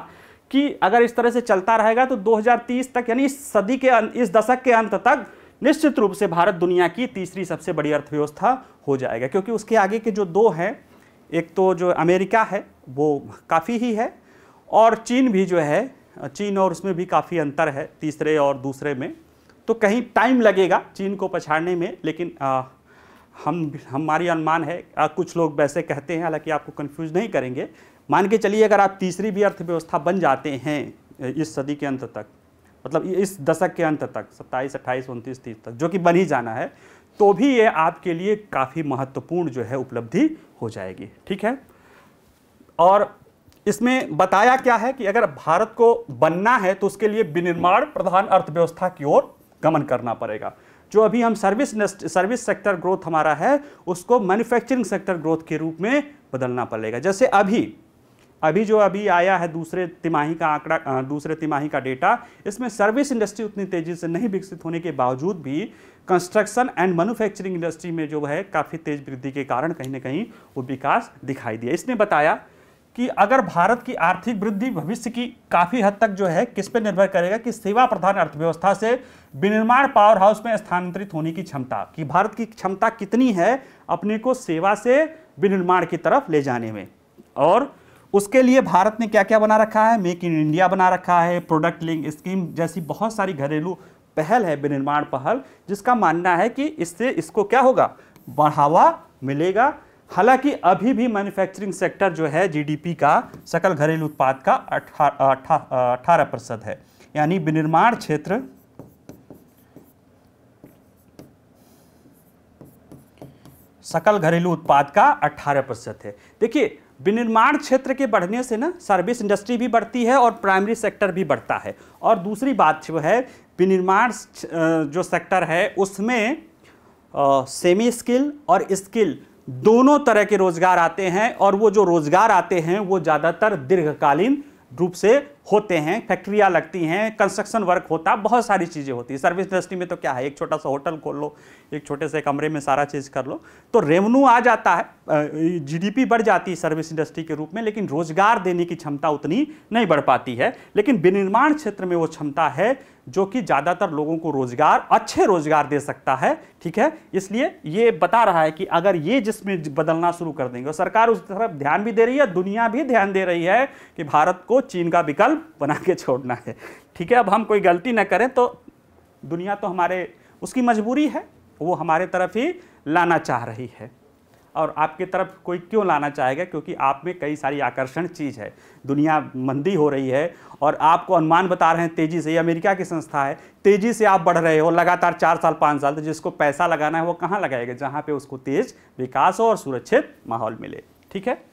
कि अगर इस तरह से चलता रहेगा तो 2030 तक, यानी इस सदी के इस दशक के अंत तक, निश्चित रूप से भारत दुनिया की तीसरी सबसे बड़ी अर्थव्यवस्था हो जाएगा। क्योंकि उसके आगे के जो दो हैं, एक तो जो अमेरिका है वो काफ़ी ही है। और चीन भी जो है चीन और उसमें भी काफ़ी अंतर है तीसरे और दूसरे में। तो कहीं टाइम लगेगा चीन को पछाड़ने में लेकिन आ, हम हमारी अनुमान है आ, कुछ लोग वैसे कहते हैं हालाँकि आपको कंफ्यूज नहीं करेंगे। मान के चलिए अगर आप तीसरी भी अर्थव्यवस्था बन जाते हैं इस सदी के अंत तक मतलब इस दशक के अंत तक सत्ताईस अट्ठाईस उनतीस तीस तक जो कि बन ही जाना है तो भी ये आपके लिए काफ़ी महत्वपूर्ण जो है उपलब्धि हो जाएगी। ठीक है? और इसमें बताया क्या है कि अगर भारत को बनना है तो उसके लिए विनिर्माण प्रधान अर्थव्यवस्था की ओर गमन करना पड़ेगा। जो अभी हम सर्विस सर्विस सेक्टर ग्रोथ हमारा है, उसको मैन्युफैक्चरिंग सेक्टर ग्रोथ के रूप में बदलना पड़ेगा। जैसे अभी अभी जो अभी आया है दूसरे तिमाही का आंकड़ा दूसरे तिमाही का डेटा, इसमें सर्विस इंडस्ट्री उतनी तेज़ी से नहीं विकसित होने के बावजूद भी कंस्ट्रक्शन एंड मैन्युफैक्चरिंग इंडस्ट्री में जो है काफ़ी तेज वृद्धि के कारण कहीं ना कहीं वो विकास दिखाई दिया। इसने बताया कि अगर भारत की आर्थिक वृद्धि भविष्य की काफ़ी हद तक जो है, किस पे निर्भर करेगा कि सेवा प्रधान अर्थव्यवस्था से विनिर्माण पावर हाउस में स्थानांतरित होने की क्षमता, कि भारत की क्षमता कितनी है अपने को सेवा से विनिर्माण की तरफ़ ले जाने में? और उसके लिए भारत ने क्या क्या बना रखा है? मेक इन इंडिया बना रखा है प्रोडक्ट लिंक स्कीम जैसी बहुत सारी घरेलू पहल है विनिर्माण पहल, जिसका मानना है कि इससे इसको क्या होगा? बढ़ावा मिलेगा हालाँकि अभी भी मैन्युफैक्चरिंग सेक्टर जो है जीडीपी का, सकल घरेलू उत्पाद का अठारह प्रतिशत है। यानी विनिर्माण क्षेत्र सकल घरेलू उत्पाद का 18 प्रतिशत है। देखिए, विनिर्माण क्षेत्र के बढ़ने से ना सर्विस इंडस्ट्री भी बढ़ती है और प्राइमरी सेक्टर भी बढ़ता है। और दूसरी बात जो है, विनिर्माण जो सेक्टर है, उसमें सेमी स्किल और स्किल दोनों तरह के रोज़गार आते हैं और वो जो रोज़गार आते हैं वो ज़्यादातर दीर्घकालीन रूप से होते हैं, फैक्ट्रियाँ लगती हैं कंस्ट्रक्शन वर्क होता है बहुत सारी चीज़ें होती है। सर्विस इंडस्ट्री में तो क्या है, एक छोटा सा होटल खोल लो, एक छोटे से कमरे में सारा चीज़ कर लो तो रेवेन्यू आ जाता है जीडीपी बढ़ जाती है सर्विस इंडस्ट्री के रूप में, लेकिन रोज़गार देने की क्षमता उतनी नहीं बढ़ पाती है। लेकिन विनिर्माण क्षेत्र में वो क्षमता है, जो कि ज़्यादातर लोगों को रोज़गार, अच्छे रोज़गार दे सकता है, ठीक है? इसलिए ये बता रहा है कि अगर ये जिसमें बदलना शुरू कर देंगे सरकार उस तरफ़ ध्यान भी दे रही है, दुनिया भी ध्यान दे रही है कि भारत को चीन का विकल्प बना के छोड़ना है। ठीक है, अब हम कोई गलती ना करें तो दुनिया तो हमारे, उसकी मजबूरी है, वो हमारे तरफ़ ही लाना चाह रही है। और आपके तरफ़ कोई क्यों लाना चाहेगा? क्योंकि आप में कई सारी आकर्षण चीज़ है। दुनिया मंदी हो रही है और आपको अनुमान बता रहे हैं, तेज़ी से, ये अमेरिका की संस्था है, तेज़ी से आप बढ़ रहे हो, लगातार चार साल, पाँच साल तो जिसको पैसा लगाना है, वो कहाँ लगाएगा? जहाँ पे उसको तेज़ विकास हो और सुरक्षित माहौल मिले। ठीक है?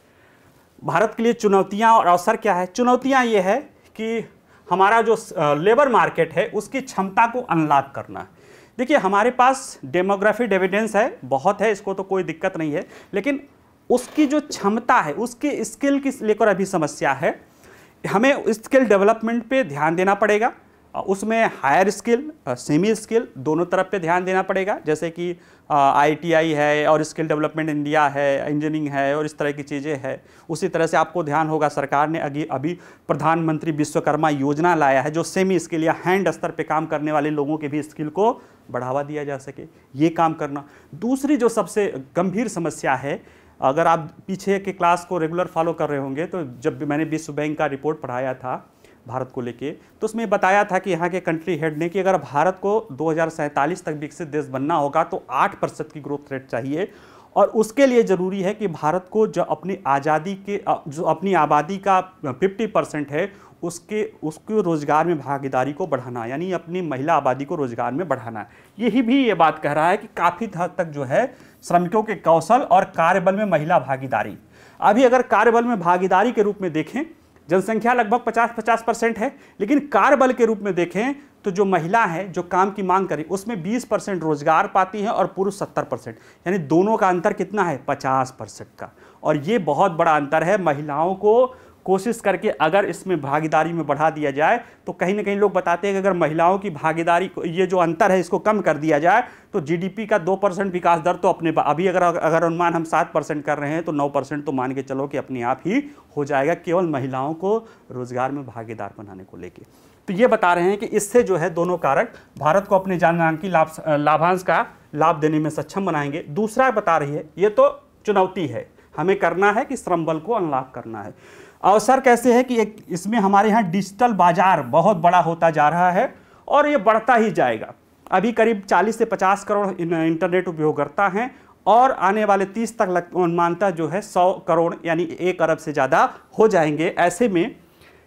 भारत के लिए चुनौतियाँ और अवसर क्या है? चुनौतियाँ ये है कि हमारा जो लेबर मार्केट है, उसकी क्षमता को अनलॉक करना देखिए, हमारे पास डेमोग्राफी डेविडेंस है, बहुत है, इसको तो कोई दिक्कत नहीं है, लेकिन उसकी जो क्षमता है, उसकी स्किल की लेकर अभी समस्या है। हमें स्किल डेवलपमेंट पे ध्यान देना पड़ेगा। उसमें हायर स्किल सेमी स्किल दोनों तरफ़ पे ध्यान देना पड़ेगा। जैसे कि आईटीआई है और स्किल डेवलपमेंट इंडिया है इंजीनियरिंग है और इस तरह की चीज़ें हैं। उसी तरह से आपको ध्यान होगा, सरकार ने अभी अभी प्रधानमंत्री विश्वकर्मा योजना लाया है, जो सेमी स्किल या हैंड स्तर पे काम करने वाले लोगों के भी स्किल को बढ़ावा दिया जा सके। ये काम करना। दूसरी जो सबसे गंभीर समस्या है, अगर आप पीछे के क्लास को रेगुलर फॉलो कर रहे होंगे तो जब मैंने विश्व बैंक का रिपोर्ट पढ़ाया था भारत को लेके। तो उसमें बताया था कि यहाँ के कंट्री हेड ने कि अगर भारत को दो हज़ार सैंतालीस तक विकसित देश बनना होगा तो आठ प्रतिशत की ग्रोथ रेट चाहिए। और उसके लिए ज़रूरी है कि भारत को जो अपनी आज़ादी के जो अपनी आबादी का 50 परसेंट है, उसके, उसको रोज़गार में भागीदारी को बढ़ाना, यानी अपनी महिला आबादी को रोज़गार में बढ़ाना। यही भी ये बात कह रहा है कि काफ़ी हद तक जो है श्रमिकों के कौशल और कार्यबल में महिला भागीदारी। अभी अगर कार्यबल में भागीदारी के रूप में देखें जनसंख्या लगभग 50-50 परसेंट है, लेकिन कार्यबल के रूप में देखें तो जो महिला है, जो काम की मांग करे, उसमें 20 परसेंट रोज़गार पाती है और पुरुष 70 परसेंट। यानी दोनों का अंतर कितना है? 50 परसेंट का। और ये बहुत बड़ा अंतर है, महिलाओं को कोशिश करके अगर इसमें भागीदारी में बढ़ा दिया जाए तो कहीं ना कहीं लोग बताते हैं कि अगर महिलाओं की भागीदारी ये जो अंतर है, इसको कम कर दिया जाए तो जीडीपी का दो परसेंट विकास दर तो अपने, अभी अगर अगर अनुमान हम सात परसेंट कर रहे हैं तो नौ परसेंट तो मान के चलो कि अपने आप ही हो जाएगा, केवल महिलाओं को रोज़गार में भागीदार बनाने को लेकर तो ये बता रहे हैं कि इससे जो है दोनों कारक, भारत को अपने जान की लाभ, लाभांश का लाभ देने में सक्षम बनाएँगे। दूसरा बता रही है, ये तो चुनौती है। हमें करना है कि श्रम बल को अनलॉक करना है। अवसर कैसे है कि एक इसमें हमारे यहाँ डिजिटल बाज़ार बहुत बड़ा होता जा रहा है और ये बढ़ता ही जाएगा। अभी करीब 40 से 50 करोड़ इंटरनेट उपयोगकर्ता हैं और आने वाले 30 तक मानता जो है 100 करोड़ यानी एक अरब से ज़्यादा हो जाएँगे। ऐसे में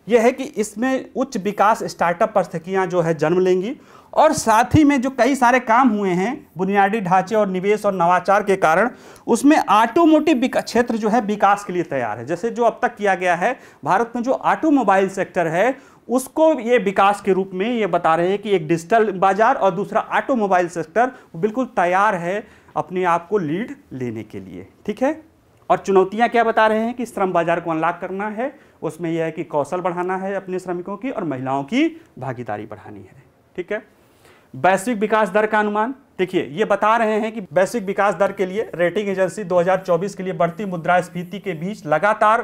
यह है कि इसमें उच्च विकास स्टार्टअप परिस्थितियाँ जो है जन्म लेंगी और साथ ही में जो कई सारे काम हुए हैं, बुनियादी ढांचे और निवेश और नवाचार के कारण, उसमें ऑटोमोटिव क्षेत्र जो है विकास के लिए तैयार है। जैसे जो अब तक किया गया है, भारत में जो ऑटोमोबाइल सेक्टर है, उसको ये विकास के रूप में ये बता रहे हैं कि एक डिजिटल बाज़ार और दूसरा ऑटोमोबाइल सेक्टर बिल्कुल तैयार है अपने आप को लीड लेने के लिए। ठीक है? और चुनौतियाँ क्या बता रहे हैं कि श्रम बाज़ार को अनलॉक करना है, उसमें यह है कि कौशल बढ़ाना है अपने श्रमिकों की और महिलाओं की भागीदारी बढ़ानी है। ठीक है? वैश्विक विकास दर का अनुमान। देखिए, ये बता रहे हैं कि वैश्विक विकास दर के लिए रेटिंग एजेंसी 2024 के लिए बढ़ती मुद्रास्फीति के बीच लगातार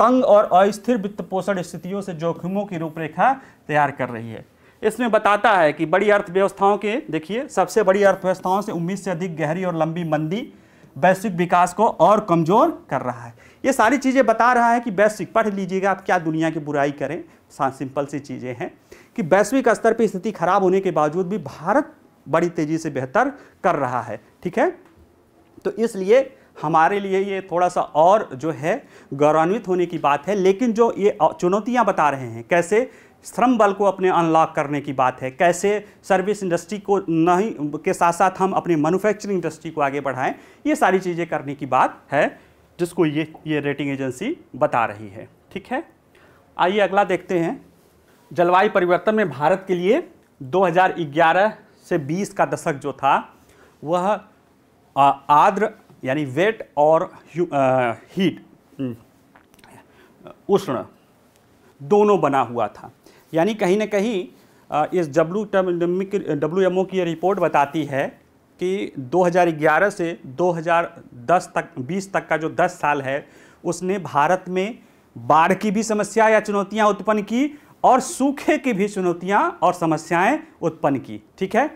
तंग और अस्थिर वित्त पोषण स्थितियों से जोखिमों की रूपरेखा तैयार कर रही है। इसमें बताता है कि बड़ी अर्थव्यवस्थाओं के, देखिए, सबसे बड़ी अर्थव्यवस्थाओं से उम्मीद से अधिक गहरी और लंबी मंदी वैश्विक विकास को और कमज़ोर कर रहा है। ये सारी चीज़ें बता रहा है कि वैश्विक, पढ़ लीजिएगा आप क्या दुनिया की बुराई करें। सिंपल सी चीज़ें हैं। कि वैश्विक स्तर पर स्थिति खराब होने के बावजूद भी भारत बड़ी तेज़ी से बेहतर कर रहा है, ठीक है? तो इसलिए हमारे लिए ये थोड़ा सा और जो है गौरवान्वित होने की बात है। लेकिन जो ये चुनौतियाँ बता रहे हैं, कैसे श्रम बल को अपने अनलॉक करने की बात है, कैसे सर्विस इंडस्ट्री को नहीं, के साथ साथ हम अपने मैन्युफैक्चरिंग इंडस्ट्री को आगे बढ़ाएँ, ये सारी चीज़ें करने की बात है, जिसको ये ये रेटिंग एजेंसी बता रही है, ठीक है? आइए अगला देखते हैं। जलवायु परिवर्तन में भारत के लिए 2011 से 20 का दशक जो था, वह आर्द्र यानी वेट और हीट उष्ण दोनों बना हुआ था। यानी कहीं ना कहीं इस डब्ल्यू डब्ल्यू एम ओ की रिपोर्ट बताती है कि 2011 से 2010 तक 20 तक का जो 10 साल है, उसने भारत में बाढ़ की भी समस्या या चुनौतियाँ उत्पन्न की और सूखे की भी चुनौतियाँ और समस्याएँ उत्पन्न की। ठीक है?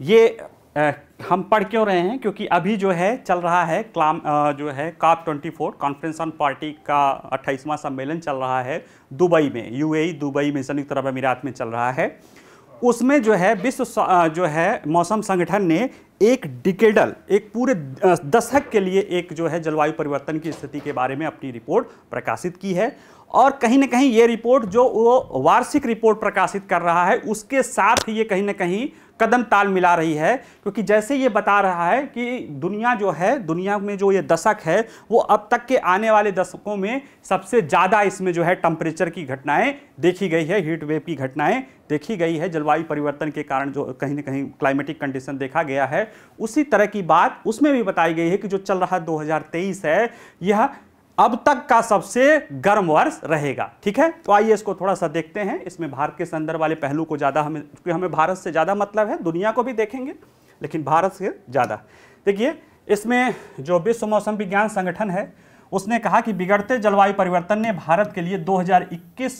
ये आ, हम पढ़ क्यों रहे हैं? क्योंकि अभी जो है चल रहा है क्लाम आ, जो है काप 24 कॉन्फ्रेंस ऑन पार्टी का अट्ठाईसवां सम्मेलन चल रहा है दुबई में। यूएई दुबई में संयुक्त अरब अमीरात में चल रहा है। उसमें जो है विश्व जो है मौसम संगठन ने एक डिकेडल एक पूरे दशक के लिए एक जो है जलवायु परिवर्तन की स्थिति के बारे में अपनी रिपोर्ट प्रकाशित की है। और कहीं ना कहीं ये रिपोर्ट जो वो वार्षिक रिपोर्ट प्रकाशित कर रहा है, उसके साथ ये कहीं ना कहीं कदम ताल मिला रही है। क्योंकि जैसे ये बता रहा है कि दुनिया जो है, दुनिया में जो ये दशक है, वो अब तक के आने वाले दशकों में सबसे ज़्यादा इसमें जो है टम्परेचर की घटनाएँ देखी गई है हीट वेव की घटनाएँ देखी गई है, जलवायु परिवर्तन के कारण जो कहीं ना कहीं क्लाइमेटिक कंडीशन देखा गया है। उसी तरह की बात उसमें भी बताई गई है कि जो चल रहा दो हज़ार तेईस है, यह अब तक का सबसे गर्म वर्ष रहेगा। ठीक है? तो आइए इसको थोड़ा सा देखते हैं। इसमें भारत के संदर्भ वाले पहलू को ज़्यादा हमें, क्योंकि हमें भारत से ज़्यादा मतलब है, दुनिया को भी देखेंगे, लेकिन भारत से ज़्यादा। देखिए, इसमें जो विश्व मौसम विज्ञान संगठन है, उसने कहा कि बिगड़ते जलवायु परिवर्तन ने भारत के लिए 2021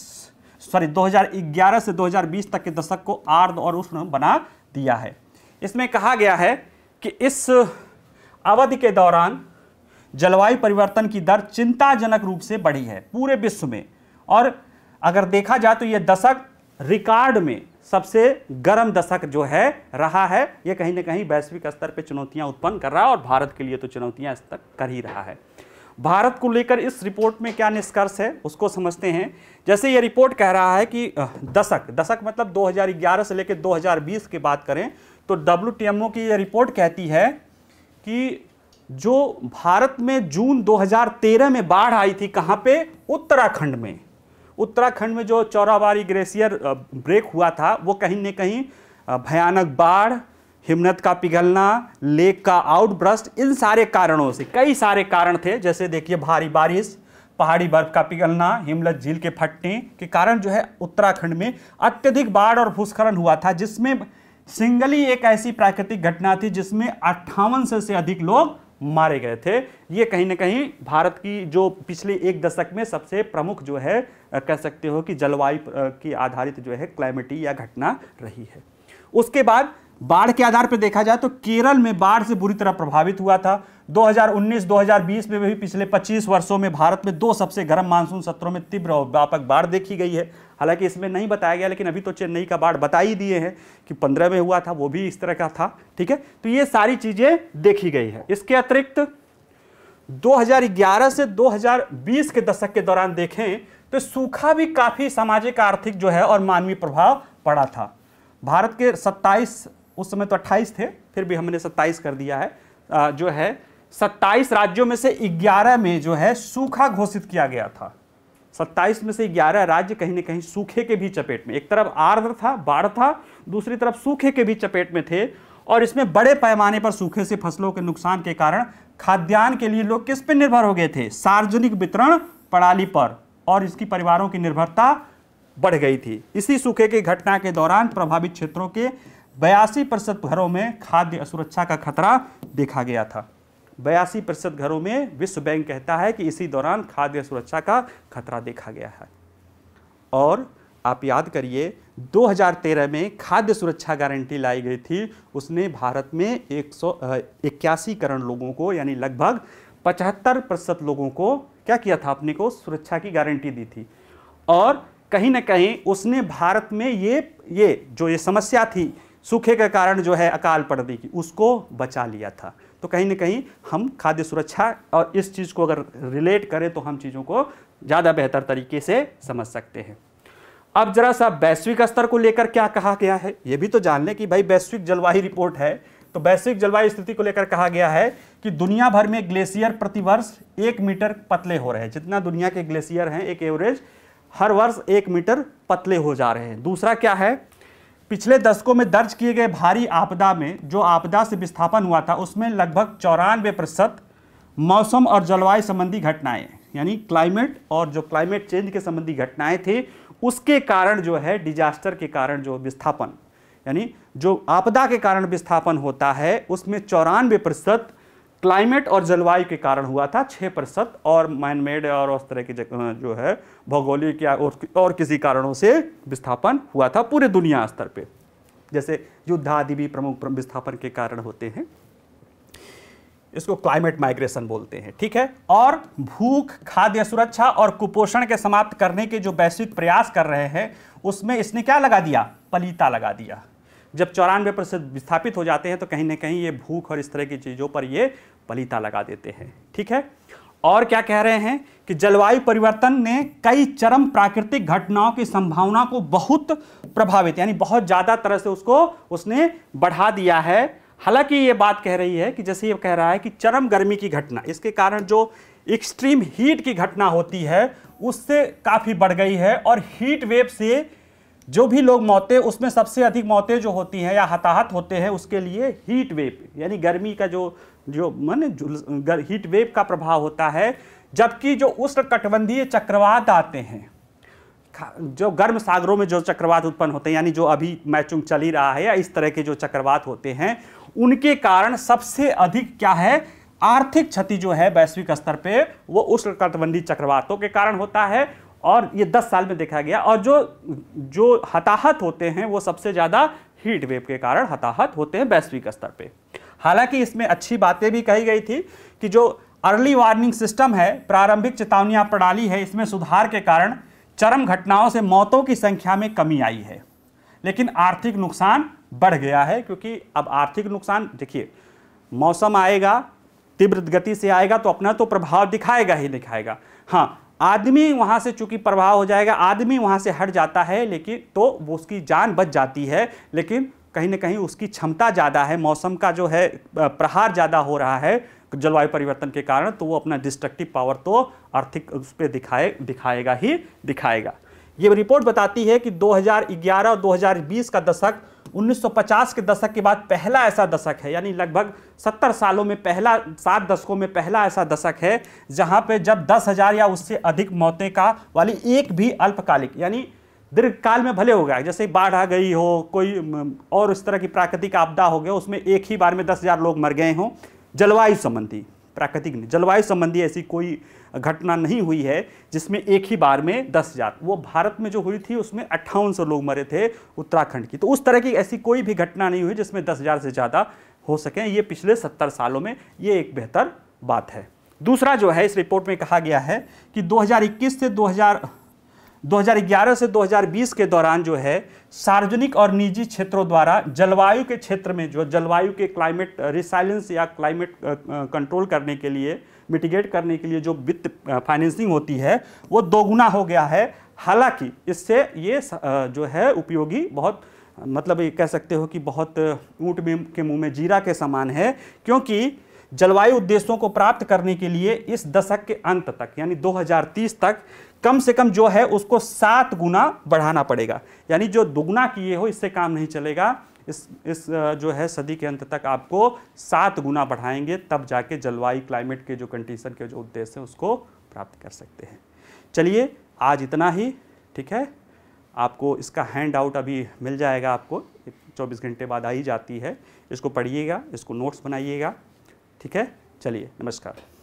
सॉरी 2011 से 2020 तक के दशक को आर्द और उष्ण बना दिया है। इसमें कहा गया है कि इस अवधि के दौरान जलवायु परिवर्तन की दर चिंताजनक रूप से बढ़ी है पूरे विश्व में। और अगर देखा जाए तो यह दशक रिकॉर्ड में सबसे गर्म दशक जो है, रहा है। यह कहीं ना कहीं वैश्विक स्तर पर चुनौतियाँ उत्पन्न कर रहा है और भारत के लिए तो चुनौतियाँ इस तक कर ही रहा है। भारत को लेकर इस रिपोर्ट में क्या निष्कर्ष है, उसको समझते हैं। जैसे ये रिपोर्ट कह रहा है कि दशक दशक मतलब 2011 से लेकर 2020 की बात करें तो डब्ल्यूटीएमओ की ये रिपोर्ट कहती है कि जो भारत में जून 2013 में बाढ़ आई थी कहाँ पे? उत्तराखंड में। उत्तराखंड में जो चौराबारी ग्लेशियर ब्रेक हुआ था वो कहीं न कहीं भयानक बाढ़ हिमनत का पिघलना लेक का आउटब्रस्ट इन सारे कारणों से कई सारे कारण थे जैसे देखिए भारी बारिश पहाड़ी बर्फ़ का पिघलना हिमलत झील के फटने के कारण जो है उत्तराखंड में अत्यधिक बाढ़ और भूस्खलन हुआ था जिसमें सिंगली एक ऐसी प्राकृतिक घटना थी जिसमें अट्ठावन से, से अधिक लोग मारे गए थे। ये कहीं ना कहीं भारत की जो पिछले एक दशक में सबसे प्रमुख जो है, कह सकते हो कि जलवायु की आधारित जो है क्लाइमेटी या घटना रही है। उसके बाद बाढ़ के आधार पर देखा जाए तो केरल में बाढ़ से बुरी तरह प्रभावित हुआ था। 2019-2020 में भी पिछले 25 वर्षों में भारत में दो सबसे गर्म मानसून सत्रों में तीव्र और व्यापक बाढ़ देखी गई है। हालाँकि इसमें नहीं बताया गया, लेकिन अभी तो चेन्नई का बाढ़ बता ही दिए हैं कि पंद्रह में हुआ था, वो भी इस तरह का था, ठीक है? तो ये सारी चीज़ें देखी गई है। इसके अतिरिक्त 2011 से 2020 के दशक के दौरान देखें तो सूखा भी काफ़ी सामाजिक, आर्थिक जो है और मानवीय प्रभाव पड़ा था। भारत के 27 उस समय तो 28 थे, फिर भी हमने 27 कर दिया है। जो है 27 राज्यों में से 11 में जो है सूखा घोषित किया गया था। 27 में से 11 राज्य कहीं ना कहीं सूखे के भी चपेट में। एक तरफ़ आर्द्र था, बाढ़ था, दूसरी तरफ़ सूखे के भी चपेट में थे और इसमें बड़े पैमाने पर सूखे से फ़सलों के नुकसान के कारण खाद्यान्न के लिए लोग किस पर निर्भर हो गए थे? सार्वजनिक वितरण प्रणाली पर और इसकी परिवारों की निर्भरता बढ़ गई थी। इसी सूखे की घटना के दौरान प्रभावित क्षेत्रों के बयासी प्रतिशत घरों में खाद्य असुरक्षा का खतरा देखा गया था। बयासी प्रतिशत घरों में विश्व बैंक कहता है कि इसी दौरान खाद्य सुरक्षा का खतरा देखा गया है। और आप याद करिए 2013 में खाद्य सुरक्षा गारंटी लाई गई थी। उसने भारत में एक सौ इक्यासी करोड़ लोगों को, यानी लगभग पचहत्तर प्रतिशत लोगों को क्या किया था? अपने को सुरक्षा की गारंटी दी थी। और कहीं ना कहीं उसने भारत में ये ये, जो ये समस्या थी, सूखे के कारण जो है, अकाल पड़ने की, उसको बचा लिया था। तो कहीं ना कहीं हम खाद्य सुरक्षा और इस चीज़ को अगर रिलेट करें तो हम चीज़ों को ज़्यादा बेहतर तरीके से समझ सकते हैं। अब जरा सा वैश्विक स्तर को लेकर क्या कहा गया है? ये भी तो जान लें कि भाई वैश्विक जलवायु रिपोर्ट है तो वैश्विक जलवायु स्थिति को लेकर कहा गया है कि दुनिया भर में ग्लेशियर प्रतिवर्ष एक मीटर पतले हो रहे हैं। जितना दुनिया के ग्लेशियर हैं, एक एवरेज हर वर्ष एक मीटर पतले हो जा रहे हैं। दूसरा क्या है? पिछले दशकों में दर्ज किए गए भारी आपदा में जो आपदा से विस्थापन हुआ था, उसमें लगभग चौरानवे प्रतिशत मौसम और जलवायु संबंधी घटनाएँ, यानी क्लाइमेट और जो क्लाइमेट चेंज के संबंधी घटनाएँ थी, उसके कारण जो है डिजास्टर के कारण जो विस्थापन, यानी जो आपदा के कारण विस्थापन होता है, उसमें चौरानवे प्रतिशत क्लाइमेट और जलवायु के कारण हुआ था छः प्रतिशत और मैनमेड और उस तरह की जो है भौगोलिक या और, और किसी कारणों से विस्थापन हुआ था पूरे दुनिया स्तर पे। जैसे युद्ध आदि भी प्रमुख विस्थापन के कारण होते हैं। इसको क्लाइमेट माइग्रेशन बोलते हैं ठीक है? और भूख खाद्य सुरक्षा और कुपोषण के समाप्त करने के जो वैश्विक प्रयास कर रहे हैं उसमें इसने क्या लगा दिया? पलीता लगा दिया। जब चौरानवे प्रतिशत विस्थापित हो जाते हैं तो कहीं ना कहीं ये भूख और इस तरह की चीज़ों पर ये पलीता लगा देते हैं। ठीक है? और क्या कह रहे हैं कि जलवायु परिवर्तन ने कई चरम प्राकृतिक घटनाओं की संभावना को बहुत प्रभावित, यानी बहुत ज़्यादा तरह से उसको, उसने बढ़ा दिया है। हालाँकि ये बात कह रही है कि जैसे ये कह रहा है कि चरम गर्मी की घटना, इसके कारण जो एक्सट्रीम हीट की घटना होती है, उससे काफ़ी बढ़ गई है और हीट वेव से जो भी लोग मौतें, उसमें सबसे अधिक मौतें जो होती हैं या हताहत होते हैं, उसके लिए हीट वेव यानी गर्मी का जो जो मन हीट वेव का प्रभाव होता है, जबकि जो उष्ण कटबंधीय चक्रवात आते हैं जो गर्म सागरों में जो चक्रवात उत्पन्न होते हैं, यानी जो अभी मैचुंग चल ही रहा है या इस तरह के जो चक्रवात होते हैं, उनके कारण सबसे अधिक क्या है? आर्थिक क्षति जो है वैश्विक स्तर पे, वो उष्ण कटबंधी चक्रवातों के कारण होता है और ये 10 साल में देखा गया। और जो जो हताहत होते हैं, वो सबसे ज़्यादा हीट वेव के कारण हताहत होते हैं वैश्विक स्तर पे। हालाँकि इसमें अच्छी बातें भी कही गई थी कि जो अर्ली वार्निंग सिस्टम है, प्रारंभिक चेतावनियाँ प्रणाली है, इसमें सुधार के कारण चरम घटनाओं से मौतों की संख्या में कमी आई है। लेकिन आर्थिक नुकसान बढ़ गया है, क्योंकि अब आर्थिक नुकसान, देखिए, मौसम आएगा, तीव्र गति से आएगा तो अपना तो प्रभाव दिखाएगा ही दिखाएगा। हाँ आदमी वहाँ से चूँकि प्रभाव हो जाएगा, आदमी वहाँ से हट जाता है, लेकिन तो वो उसकी जान बच जाती है, लेकिन कहीं ना कहीं उसकी क्षमता ज़्यादा है, मौसम का जो है प्रहार ज़्यादा हो रहा है जलवायु परिवर्तन के कारण तो वो अपना डिस्ट्रक्टिव पावर तो आर्थिक उस पर दिखाए, दिखाएगा ही, दिखाएगा। ये रिपोर्ट बताती है कि 2011 और 2020 का दशक 1950 के दशक के बाद पहला ऐसा दशक है, यानी लगभग 70 सालों में पहला, सात दशकों में पहला ऐसा दशक है, जहाँ पे जब दस हज़ार या उससे अधिक मौतें का वाली एक भी अल्पकालिक, यानी दीर्घकाल में भले हो गया, जैसे बाढ़ आ गई हो, कोई और इस तरह की प्राकृतिक आपदा हो गया, उसमें एक ही बार में दस हज़ार लोग मर गए हों। जलवायु संबंधी, प्राकृतिक नहीं, जलवायु संबंधी ऐसी कोई घटना नहीं हुई है, जिसमें एक ही बार में दस हज़ार वो भारत में जो हुई थी, उसमें अट्ठावन सौ लोग मरे थे उत्तराखंड की। तो उस तरह की ऐसी कोई भी घटना नहीं हुई जिसमें दस हज़ार से ज़्यादा हो सकें। ये पिछले सत्तर सालों में ये एक बेहतर बात है। दूसरा जो है, इस रिपोर्ट में कहा गया है कि 2021 से 2000 2011 से 2020 के दौरान जो है, सार्वजनिक और निजी क्षेत्रों द्वारा जलवायु के क्षेत्र में जो, जलवायु के क्लाइमेट, रिसाइलेंस या क्लाइमेट कंट्रोल करने के लिए मिटिगेट करने के लिए जो वित्त फाइनेंसिंग होती है, वो दोगुना हो गया है। हालाँकि इससे ये जो है उपयोगी बहुत मतलब ये कह सकते हो कि बहुत ऊँट में, के मुँह में जीरा के समान है, क्योंकि जलवायु उद्देश्यों को प्राप्त करने के लिए इस दशक के अंत तक, यानी 2030 तक, कम से कम जो है उसको सात गुना बढ़ाना पड़ेगा। यानी जो दुगुना किए हो, इससे काम नहीं चलेगा। इस इस जो है सदी के अंत तक आपको सात गुना बढ़ाएँगे, तब जाके जलवायु, क्लाइमेट के जो कंडीशन के जो उद्देश्य हैं, उसको प्राप्त कर सकते हैं। चलिए, आज इतना ही, ठीक है? आपको इसका हैंड आउट अभी मिल जाएगा आपको चौबीस घंटे बाद आ ही जाती है। इसको पढ़िएगा, इसको नोट्स बनाइएगा, ठीक है? चलिए, नमस्कार।